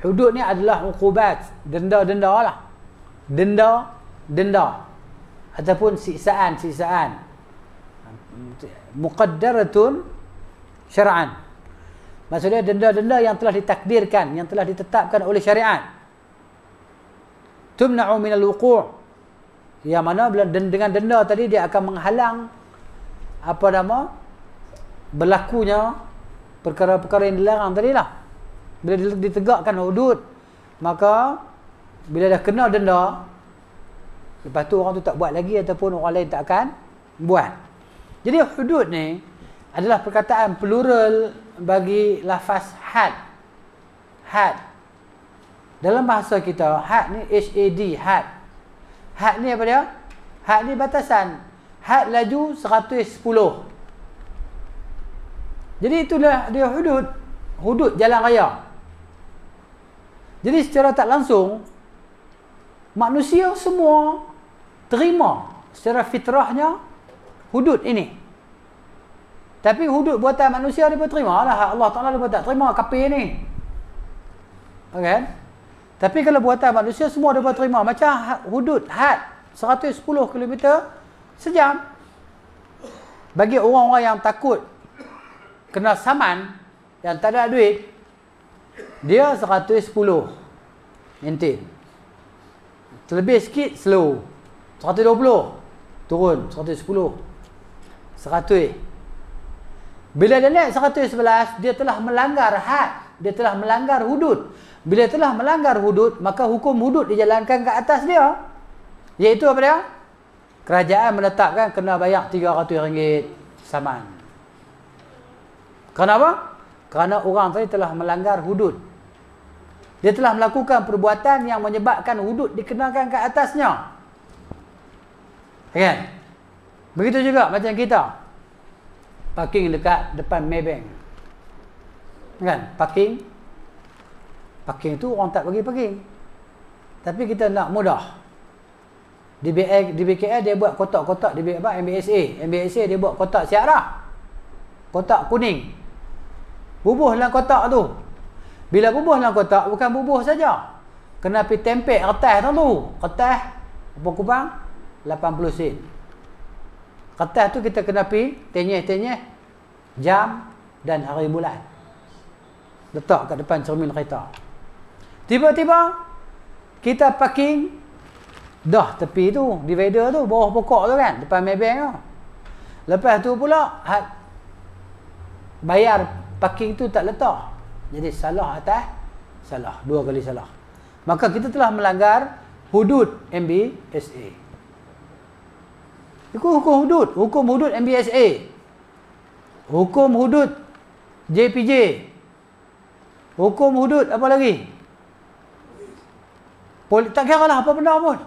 Hudud ni adalah uqubat, denda-denda lah. Denda, denda. Ataupun siksaan, siksaan. Muqaddaratun syar'an. Maksudnya denda-denda yang telah ditakdirkan, yang telah ditetapkan oleh syariat. Tumna'u minal wuqu' Yang mana dengan denda tadi dia akan menghalang apa nama berlakunya perkara-perkara yang dilarang tadi lah. Bila ditegakkan hudud, maka bila dah kena denda, lepas tu orang tu tak buat lagi ataupun orang lain tak akan buat. Jadi hudud ni adalah perkataan plural bagi lafaz had. Had. Dalam bahasa kita, had ni H-A-D, had. Had ni apa dia? Had ni batasan. Had laju 110. Jadi itulah dia hudud. Hudud jalan raya. Jadi secara tak langsung, manusia semua terima secara fitrahnya hudud ini. Tapi hudud buatan manusia dia pun terima lah. Allah Ta'ala dia pun tak terima kapir ni. Okay? Tapi kalau buatan manusia semua dia pun terima. Macam ha, hudud, had, 110 km sejam. Bagi orang-orang yang takut kena saman, yang tak ada duit, dia 110. Maintain. Terlebih sikit, slow. 120. Turun, 110. 100. Bila dia naik 111, dia telah melanggar had. Dia telah melanggar hudud. Bila telah melanggar hudud, maka hukum hudud dijalankan ke atas dia. Iaitu apa dia? Kerajaan menetapkan kena bayar RM300 saman. Kenapa? Kerana orang tadi telah melanggar hudud. Dia telah melakukan perbuatan yang menyebabkan hudud dikenakan ke atasnya. Kan? Begitu juga macam kita parking dekat depan Maybank. Kan? Parking. Parking tu orang tak bagi parking. Tapi kita nak mudah. Di BKL, di BKL dia buat kotak-kotak di apa? MBSA. MBSA dia buat kotak siarah. Kotak kuning. Bubuh dalam kotak tu. Bila bubuh dalam kotak, bukan bubuh saja. Kena pergi tempek kertas tu. Kertas, apa kubang? 80 sen. Kertas tu kita kena pi tenyeh-tenyeh jam dan hari bulan. Letak kat depan cermin kereta. Tiba-tiba kita parking dah tepi tu, divider tu, bawah pokok tu kan, depan Maybank tu. Lepas tu pula had, bayar parking tu tak letak. Jadi salah atas salah, dua kali salah. Maka kita telah melanggar hudud MBSA. Itu hukum hudud. Hukum hudud MBSA. Hukum hudud JPJ. Hukum hudud apa lagi? Poli, tak kira lah apa benda pun.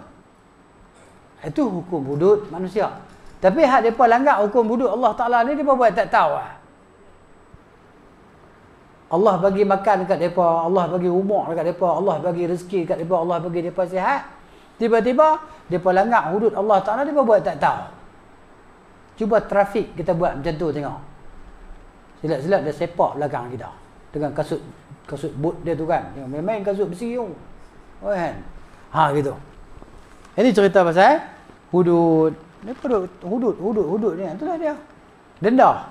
Itu hukum hudud manusia. Tapi hak mereka langgar hukum hudud Allah Ta'ala ni, mereka buat tak tahu lah. Allah bagi makan dekat mereka. Allah bagi umur dekat mereka. Allah bagi rezeki dekat mereka. Allah bagi mereka sihat. Tiba-tiba, mereka langgar hudud Allah Ta'ala, mereka buat tak tahu. Cuba trafik kita buat macam tu tengok. Silat-silat dia sepak belakang kita. Dengan kasut kasut boot dia tu kan. Memang kasut besi tu. Oh kan. Ha gitu. Ini cerita pasal hudud. Ni hudud, hudud, hudud, hudud ni. Itulah dia. Denda.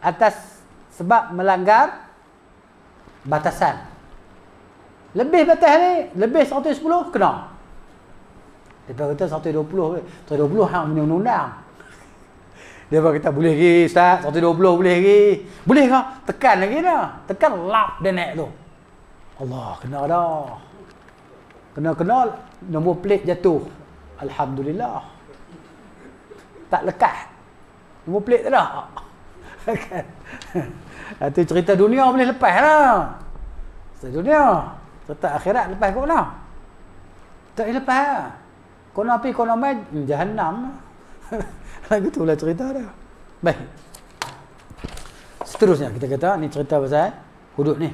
Atas sebab melanggar batasan. Lebih batas ni, lebih 110 kena. Dia kata 120. 120 hang punya undang-undang. Dia kata boleh lagi Ustaz 120 boleh lagi Boleh ke? Tekan lagi dah Tekan lap dia naik tu Allah kena dah Kena-kena Nombor plate jatuh Alhamdulillah Tak lekat Nombor plate tu dah Itu cerita dunia boleh lepas lah Cerita dunia Cerita akhirat lepas kau lah Tak boleh lepas lah Kau nak pergi kau nak main Jahannam Lagu tu lah cerita dia. Baik. Seterusnya kita kata ni cerita pasal hudud ni.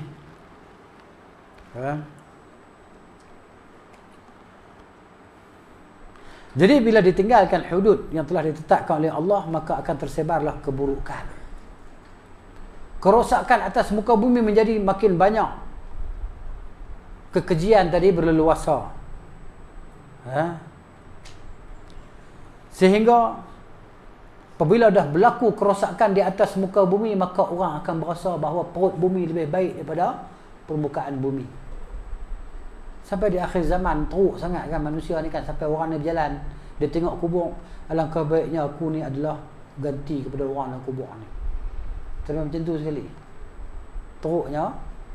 Ha? Jadi bila ditinggalkan hudud yang telah ditetapkan oleh Allah maka akan tersebarlah keburukan. Kerosakan atas muka bumi menjadi makin banyak. Kekejian tadi berleluasa. Ha? Sehingga apabila dah berlaku kerosakan di atas muka bumi maka orang akan berasa bahawa perut bumi lebih baik daripada permukaan bumi sampai di akhir zaman teruk sangat kan manusia ni kan sampai orang ni berjalan dia tengok kubur alangkah baiknya aku ni adalah ganti kepada orang yang kubur ni sampai macam tu sekali. Teruknya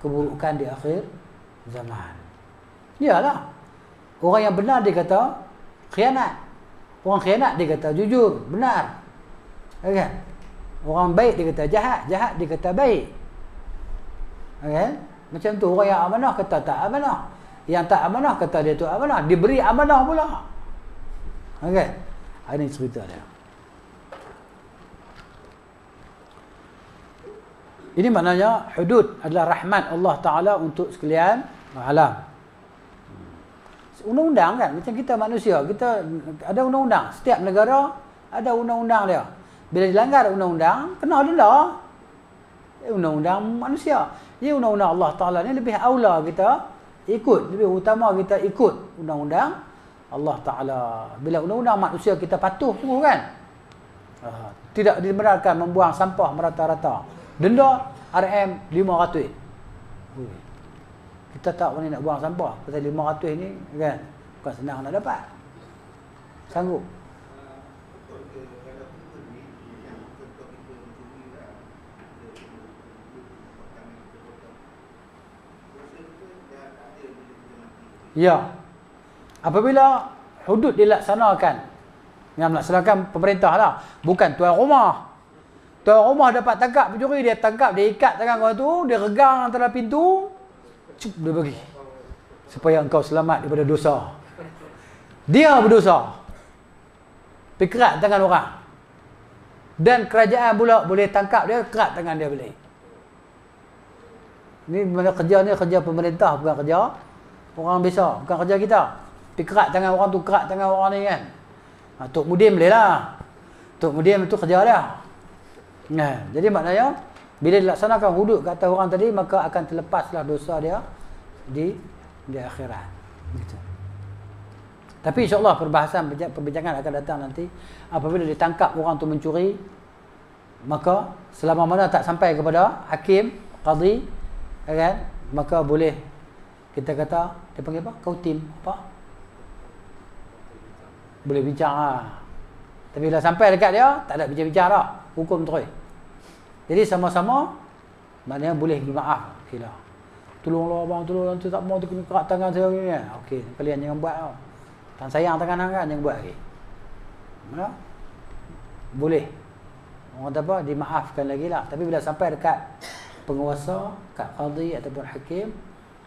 keburukan di akhir zaman. Iyalah orang yang benar dia kata khianat. Orang khianat dia kata jujur benar. Kan orang baik dia kata jahat. Jahat dia kata baik. Kan macam tu. Orang yang amanah kata tak amanah. Yang tak amanah kata dia tu amanah. Diberi amanah pula. Okey. Ini cerita dia. Ini maknanya hudud adalah rahmat Allah Ta'ala untuk sekalian alam. Undang-undang kan? Macam kita manusia. Kita ada undang-undang. Setiap negara ada undang-undang dia. Bila dilanggar undang-undang, kena denda. Undang-undang manusia. Ini undang-undang Allah Ta'ala ni lebih aula kita ikut lebih utama kita ikut undang-undang Allah Taala bila undang-undang manusia kita patuh semua kan uh, tidak dibenarkan membuang sampah merata-rata denda RM 500 kita tak boleh nak buang sampah pasal 500 ni kan bukan senang nak dapat sanggup Ya. Apabila hudud dilaksanakan yang melaksanakan pemerintah lah. Bukan tuan rumah. Tuan rumah dapat tangkap pencuri, dia tangkap, dia ikat tangan kau tu, dia regang antara pintu, cup dia bagi. Supaya engkau selamat daripada dosa. Dia berdosa. Perkerat tangan orang. Dan kerajaan pula boleh tangkap dia, kerat tangan dia boleh. Ini mana kerja ni kerja pemerintah bukan kerja orang biasa bukan kerja kita pergi kerat tangan orang tu kerat tangan orang ni kan ha, Tok Mudim boleh lah Tok Mudim itu kerja dia nah, jadi maknanya bila dilaksanakan hudud ke atas orang tadi maka akan terlepaslah dosa dia di di akhirat. Gitu. tapi insyaAllah perbahasan perbincangan akan datang nanti. Apabila ditangkap orang tu mencuri maka selama mana tak sampai kepada hakim qadi kan maka boleh kita kata dia panggil apa? Kau tim apa? Boleh bincang lah. tapi bila sampai dekat dia tak ada bincang-bincang dah hukum terus. Jadi sama-sama maknanya boleh bermaaf okeylah tolonglah abang tolong nanti tak mau tu kerat tangan saya ni okey kalian jangan buat tau. Tak sayang tangan hang kan jangan buat lagi. Mana boleh. Orang kata apa? Dimaafkan lagi lah. Tapi bila sampai dekat penguasa kat qadi ataupun hakim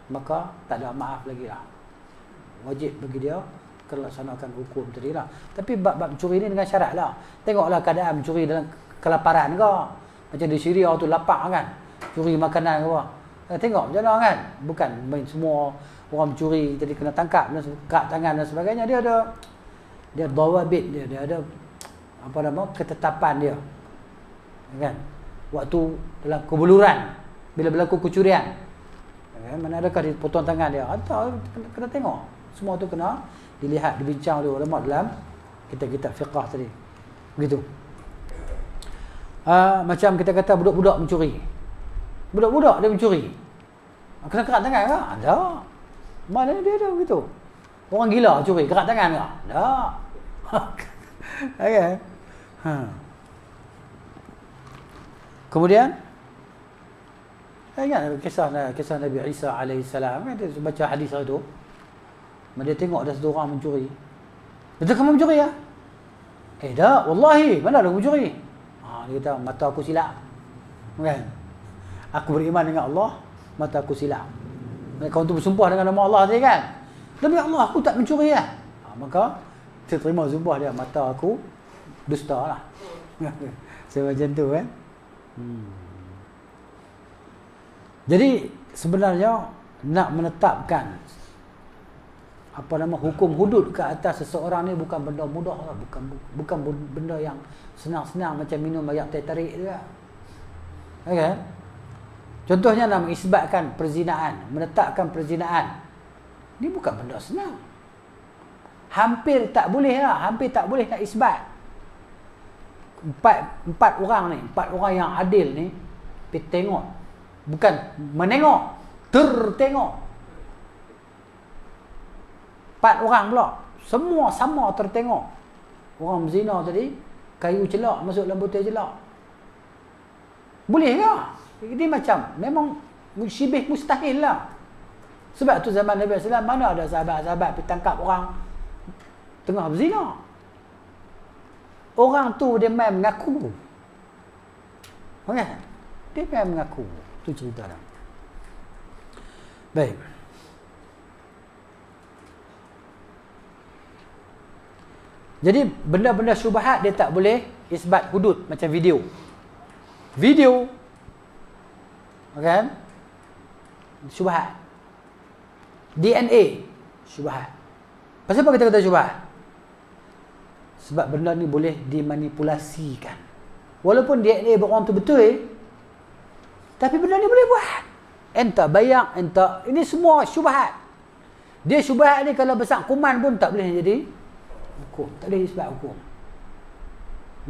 maka tak ada maaf lagi lah. Wajib bagi dia kelaksanakan hukum tadi lah. Tapi bab-bab mencuri ni dengan syarat lah. Tengoklah keadaan mencuri dalam kelaparan ke macam di Syria tu lapar kan curi makanan ke apa eh, tengok macam mana kan bukan main semua orang mencuri jadi kena tangkap dan kat tangan dan sebagainya dia ada dia dawabit dia dia ada apa nama ketetapan dia kan waktu dalam kebuluran bila berlaku kecurian Eh, mana adakah dipotong tangan dia? Atau kena, kena tengok. Semua tu kena dilihat, dibincang oleh ulama dalam kitab-kitab fiqah tadi. Begitu. Uh, macam kita kata budak-budak mencuri. Budak-budak dia mencuri. Kena kerat tangan ke? Ada. Mana dia ada begitu? Orang gila curi, kerat tangan ke? Ada. okay. Ha. Kemudian saya ingat kisah kisah Nabi Isa salam kan dia baca hadis itu. Dia tengok ada satu orang mencuri. Betul kamu mencuri ya? Eh dah, wallahi, mana ada mencuri? Dia kata mata aku silap. Kan? Aku beriman dengan Allah, mata aku silap. Kau tu bersumpah dengan nama Allah tadi kan? Demi Allah aku tak mencuri ya. Ha, maka saya terima sumpah dia mata aku dusta lah. Saya macam tu kan. Hmm. Jadi sebenarnya nak menetapkan apa nama hukum hudud ke atas seseorang ni bukan benda mudah lah. bukan bukan benda yang senang-senang macam minum air teh tarik tu lah. Okay. Contohnya nak mengisbatkan perzinaan, menetapkan perzinaan. Ini bukan benda senang. Hampir tak boleh lah, hampir tak boleh nak isbat. Empat, empat orang ni, empat orang yang adil ni, pergi tengok. Bukan menengok, tertengok. Empat orang pula, semua sama tertengok. Orang berzina tadi, kayu celak masuk dalam botol celak. Boleh tak? Ini macam memang syibih mustahil lah. Sebab tu zaman Nabi SAW mana ada sahabat-sahabat pergi tangkap orang tengah berzina. Orang tu dia main mengaku. Okay? Dia main mengaku. Tu cerita dia. Baik. Jadi benda-benda syubhat dia tak boleh isbat hudud macam video. Video kan syubhat. DNA syubhat. Pasal apa kita kata syubhat? Sebab benda ni boleh dimanipulasikan. Walaupun DNA orang tu betul eh, tapi benda ni boleh buat. Entah bayang entah ini semua syubhat. Dia syubhat ni kalau besar kuman pun tak boleh jadi hukum tak boleh sebab hukum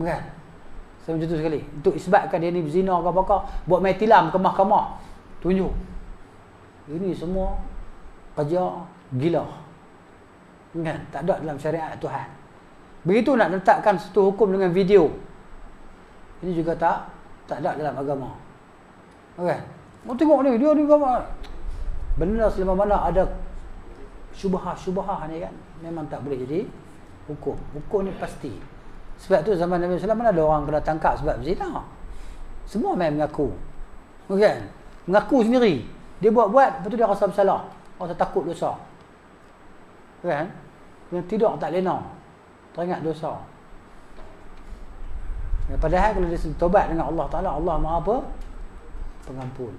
kan saya macam tu sekali. Untuk isbatkan dia ni berzina ke apa buat main tilam ke mahkamah. Tunjuk. Ini semua kerja gila. Kan? Tak ada dalam syariat Tuhan. Begitu nak letakkan satu hukum dengan video. Ini juga tak tak ada dalam agama. Kan? Mau tengok ni, dia ni apa? Benda selama mana ada syubhah-syubhah ni kan, memang tak boleh jadi hukum. Hukum ni pasti. Sebab tu zaman Nabi SAW mana ada orang kena tangkap sebab zina. Semua main mengaku. Kan? Mengaku sendiri. Dia buat-buat, lepas tu dia rasa bersalah. Rasa takut dosa. Kan? Yang tidak tak lena. Teringat dosa. Ya, padahal kalau dia tobat dengan Allah Ta'ala, Allah maha apa? Pengampun.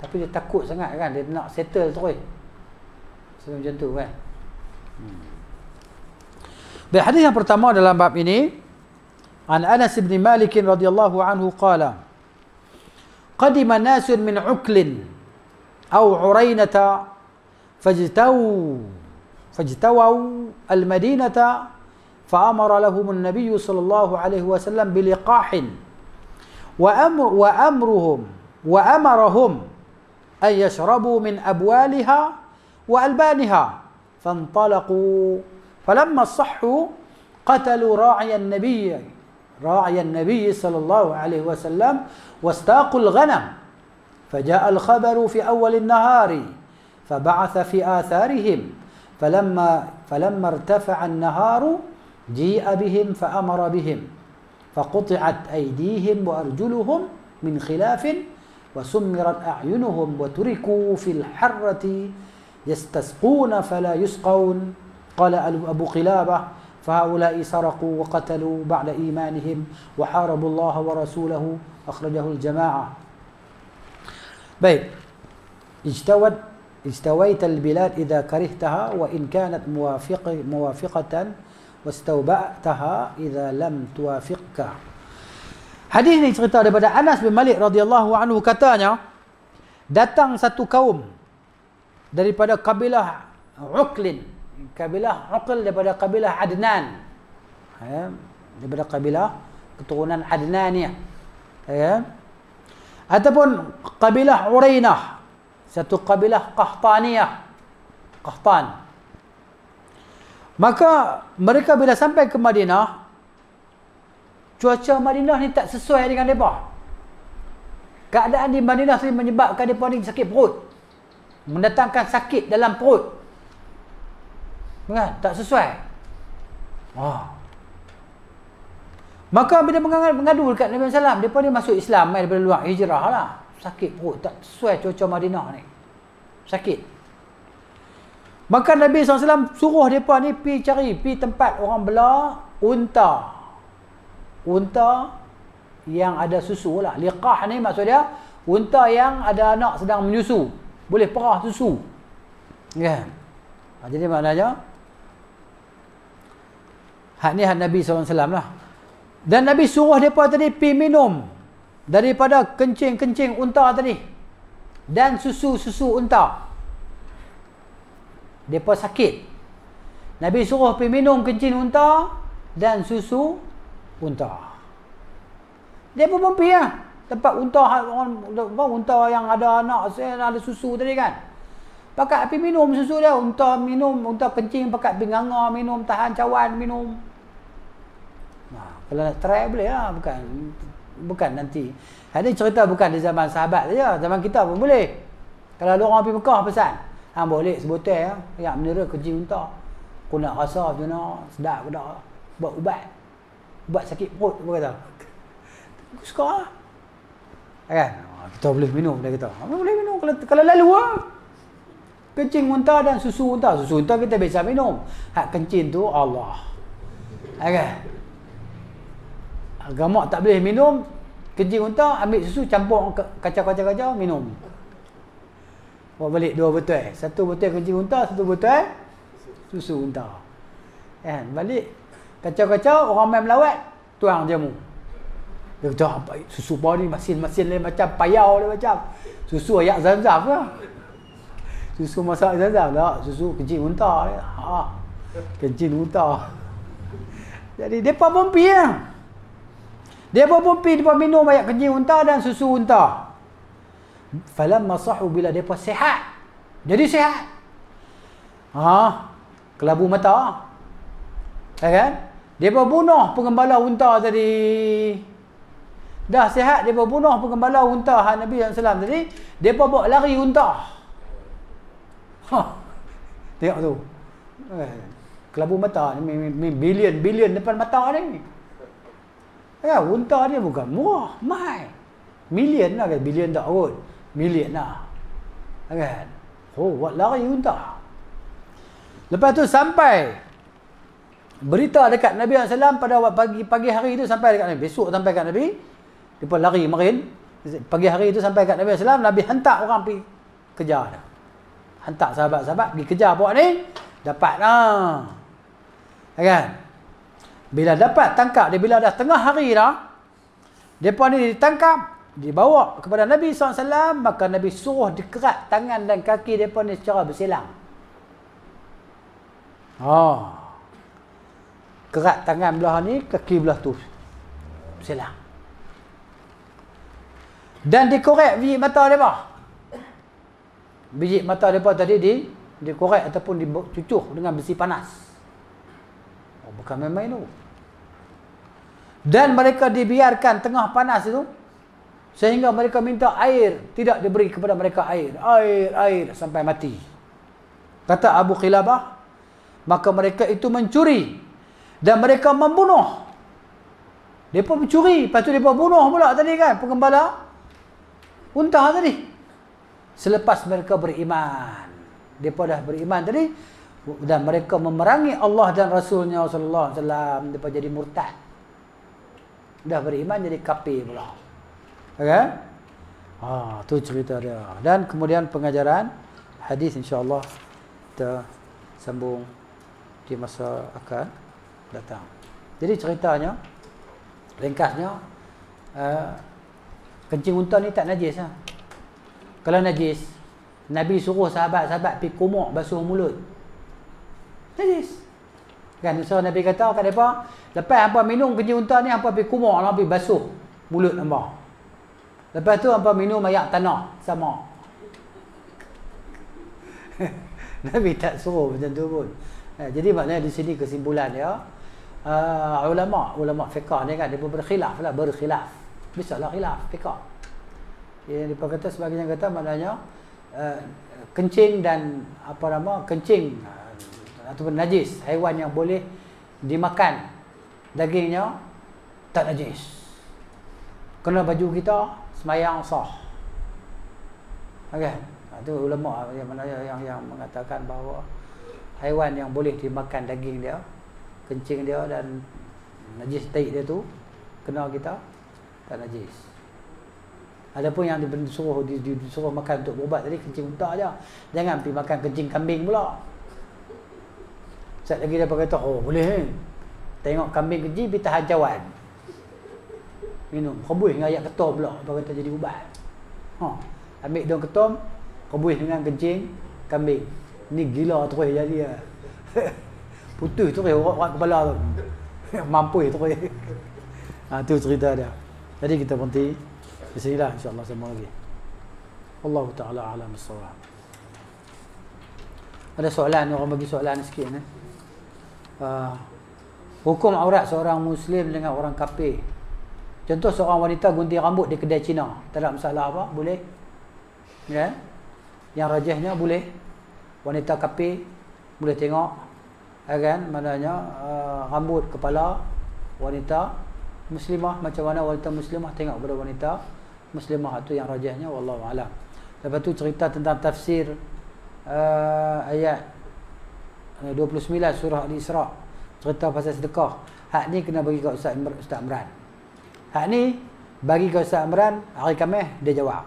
Tapi dia takut sangat kan, dia nak settle terus. So, macam tu kan. Hmm. Baik, hadis yang pertama dalam bab ini An Anas bin Malik radhiyallahu anhu qala Qadima nasun min uklin au urainata fajtaw fajtaw al-madinata فأمر لهم النبي صلى الله عليه وسلم بلقاح وأمر وأمرهم وأمرهم أن يشربوا من أبوالها وألبانها فانطلقوا فلما صحوا قتلوا راعي النبي راعي النبي صلى الله عليه وسلم واستاقوا الغنم. فجاء الخبر في أول النهار فبعث في آثارهم. فلما فلما ارتفع النهار جيء بهم فأمر بهم. فقطعت أيديهم وأرجلهم من خلاف وسمرت أعينهم وتركوا في الحرة يستسقون فلا يسقون. قال أبو قلابة فهؤلاء سرقوا وقتلوا بعد إيمانهم وحاربوا الله ورسوله أخرجه الجماعة بيت اجتوت استويت البلاد إذا كرهتها وإن كانت موافق موافقة واستوبأتها إذا لم توافقك Hadis ni cerita daripada Anas bin Malik radhiyallahu anhu katanya datang satu kaum daripada kabilah Uqlin kabilah Uql daripada kabilah Adnan. Ya, daripada kabilah keturunan Adnaniyah. Ya. Ataupun kabilah Urainah. Satu kabilah Qahtaniyah. Qahtan. Maka mereka bila sampai ke Madinah, cuaca Madinah ni tak sesuai dengan mereka. Keadaan di Madinah ni menyebabkan mereka ni sakit perut. Mendatangkan sakit dalam perut. Kan? Tak sesuai. Wah. Maka bila mengadu dekat Nabi SAW, dia dia masuk Islam mai daripada luar hijrah lah. Sakit perut, tak sesuai cuaca Madinah ni. Sakit. Maka Nabi SAW suruh pun ni pergi cari, pergi tempat orang belah unta. Unta yang ada susu lah. Liqah ni maksud dia, unta yang ada anak sedang menyusu. boleh perah susu. Kan? Ha, jadi maknanya hak ni hak Nabi SAW lah. Dan Nabi suruh mereka tadi pi minum daripada kencing-kencing unta tadi. Dan susu-susu unta. Mereka sakit. Nabi suruh pi minum kencing unta dan susu unta. Dia pun mampu lah. Tempat unta, unta yang ada anak, ada susu tadi kan. Pakat api minum susu dia. Unta minum, unta kencing pakat binganga minum, tahan cawan minum. Kalau nak try boleh lah. Bukan, bukan nanti. Ini cerita bukan di zaman sahabat saja. Zaman kita pun boleh. Kalau ada orang pergi Mekah pesan. Ha, boleh sebutai ya. Yang menira kencing unta. Aku nak rasa macam mana. Sedap ke tak. Buat ubat. Ubat sakit perut. Apa kata? Aku suka lah. Kan? Kita boleh minum. Dia kata. Boleh minum. Kalau, kalau lalu lah. Kencing unta dan susu unta. Susu unta kita biasa minum. Hak kencing tu Allah. Kan? Agama tak boleh minum. Kencing unta ambil susu campur kacau-kacau-kacau minum. Buat balik dua botol. Satu botol kencing unta, satu botol susu unta. Kan? Balik kacau-kacau orang main melawat tuang jamu. Dia kata apa susu bawah ni masin-masin lain macam payau dia macam. Susu ayak zam-zam ke? Susu masak zam-zam tak? Susu kencing unta. Ha. Kencing unta. Jadi depa pun pi ya. Depa pun pi depa minum ayak kencing unta dan susu unta. Falam masahu bila depa sihat. Jadi sihat. Ha. Kelabu mata. Ya kan? Depa bunuh pengembala unta tadi. Dah sihat dia bunuh pengembala unta hak Nabi SAW tadi, depa bawa lari unta. Ha. Tengok tu. Eh, kelabu mata ni bilion bilion depan mata ni. Ya, unta dia bukan murah, mahal. Million lah kan, bilion tak kot. Million lah. Kan? Oh, buat lari unta. Lepas tu sampai berita dekat Nabi SAW pada pagi pagi hari tu sampai dekat Nabi. Besok sampai dekat Nabi. Dia lari marin. Pagi hari itu sampai kat Nabi SAW, Nabi hantar orang pergi kejar dia. Hantar sahabat-sahabat pergi kejar buat ni. Dapat lah. Kan? Bila dapat tangkap dia, bila dah tengah hari dah, mereka ni ditangkap, dibawa kepada Nabi SAW, maka Nabi suruh dikerat tangan dan kaki mereka ni secara bersilang. Oh. Kerat tangan belah ni, kaki belah tu. Bersilang. Dan dikorek biji mata mereka. Biji mata mereka tadi di dikorek ataupun dicucuh dengan besi panas. Oh, bukan main-main tu. Dan mereka dibiarkan tengah panas itu. Sehingga mereka minta air. Tidak diberi kepada mereka air. Air, air sampai mati. Kata Abu Khilabah. Maka mereka itu mencuri. Dan mereka membunuh. Mereka mencuri. Lepas tu mereka bunuh pula tadi kan. Pengembala unta tadi. Selepas mereka beriman. Mereka dah beriman tadi. Dan mereka memerangi Allah dan Rasulnya sallallahu alaihi wasallam. Mereka jadi murtad. Dah beriman jadi kafir pula. Okay? Ha, tu cerita dia. Dan kemudian pengajaran hadis insya-Allah kita sambung di masa akan datang. Jadi ceritanya ringkasnya uh, Kencing unta ni tak najis lah. Kalau najis, Nabi suruh sahabat-sahabat pergi kumuk basuh mulut. Najis. Kan so Nabi kata kat depa, lepas hangpa minum kencing unta ni hangpa pergi kumuk lah pergi basuh mulut hangpa. Lepas tu hangpa minum ayak tanah sama. Nabi tak suruh macam tu pun. Eh, jadi maknanya di sini kesimpulan dia uh, ulama ulama fiqh ni kan dia berkhilaf lah berkhilaf bisa lah khilaf fiqah yang kata sebagian kata maknanya uh, kencing dan apa nama kencing ataupun najis haiwan yang boleh dimakan dagingnya tak najis kena baju kita semayang sah okay. itu ulama yang mana yang yang mengatakan bahawa haiwan yang boleh dimakan daging dia kencing dia dan najis taik dia tu kena kita tak najis. Adapun yang disuruh disuruh makan untuk berubat tadi kencing unta aja. Jangan pergi makan kencing kambing pula. Sat lagi dia kata, "Oh, boleh eh. Tengok kambing kencing pergi tahajawan." Minum. Rebus dengan ayat ketom pula. Apa kata jadi ubat. Ha. Ambil daun ketom, rebus dengan kencing kambing. Ni gila terus jadi ya. Putus terus orang kepala tu. Mampu terus. Ha, tu cerita dia. Jadi kita berhenti. Di sinilah insya-Allah sama lagi. Allah taala alam bisawab. Ada soalan orang bagi soalan sikit ni. Uh, hukum aurat seorang muslim dengan orang kafir. Contoh seorang wanita gunting rambut di kedai Cina, tak ada masalah apa? Boleh? Ya. Yang rajahnya boleh. Wanita kafir boleh tengok ya kan maknanya uh, rambut kepala wanita muslimah macam mana wanita muslimah tengok kepada wanita muslimah itu yang rajahnya wallahu alam. Lepas tu cerita tentang tafsir uh, ayat 29 uh, surah Al-Isra cerita pasal sedekah. Hak ni kena bagi kat Ustaz Ustaz Imran. Hak ni bagi kat Ustaz Imran hari Khamis dia jawab.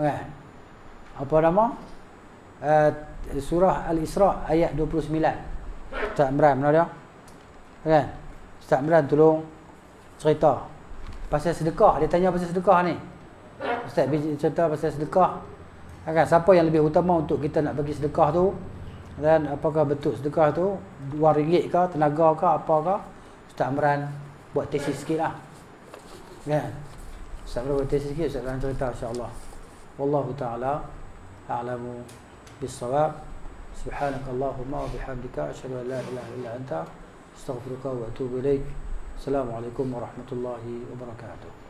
Kan? Apa nama? Uh, surah Al-Isra ayat 29. Ustaz Imran mana dia? Kan? Ustaz Imran tolong cerita pasal sedekah dia tanya pasal sedekah ni ustaz cerita pasal sedekah kan siapa yang lebih utama untuk kita nak bagi sedekah tu dan apakah betul sedekah tu? Dua ringgit ke tenaga ke apa ke ustaz Amran buat tesis sikitlah kan? Ustaz Amran buat tesis sikit ustaz Amran cerita insyaallah. Wallahu taala a'lamu bis-shawab subhanakallahumma wa bihamdika asyhadu an la ilaha illa anta astaghfiruka wa atubu ilaik. Assalamualaikum warahmatullahi wabarakatuh.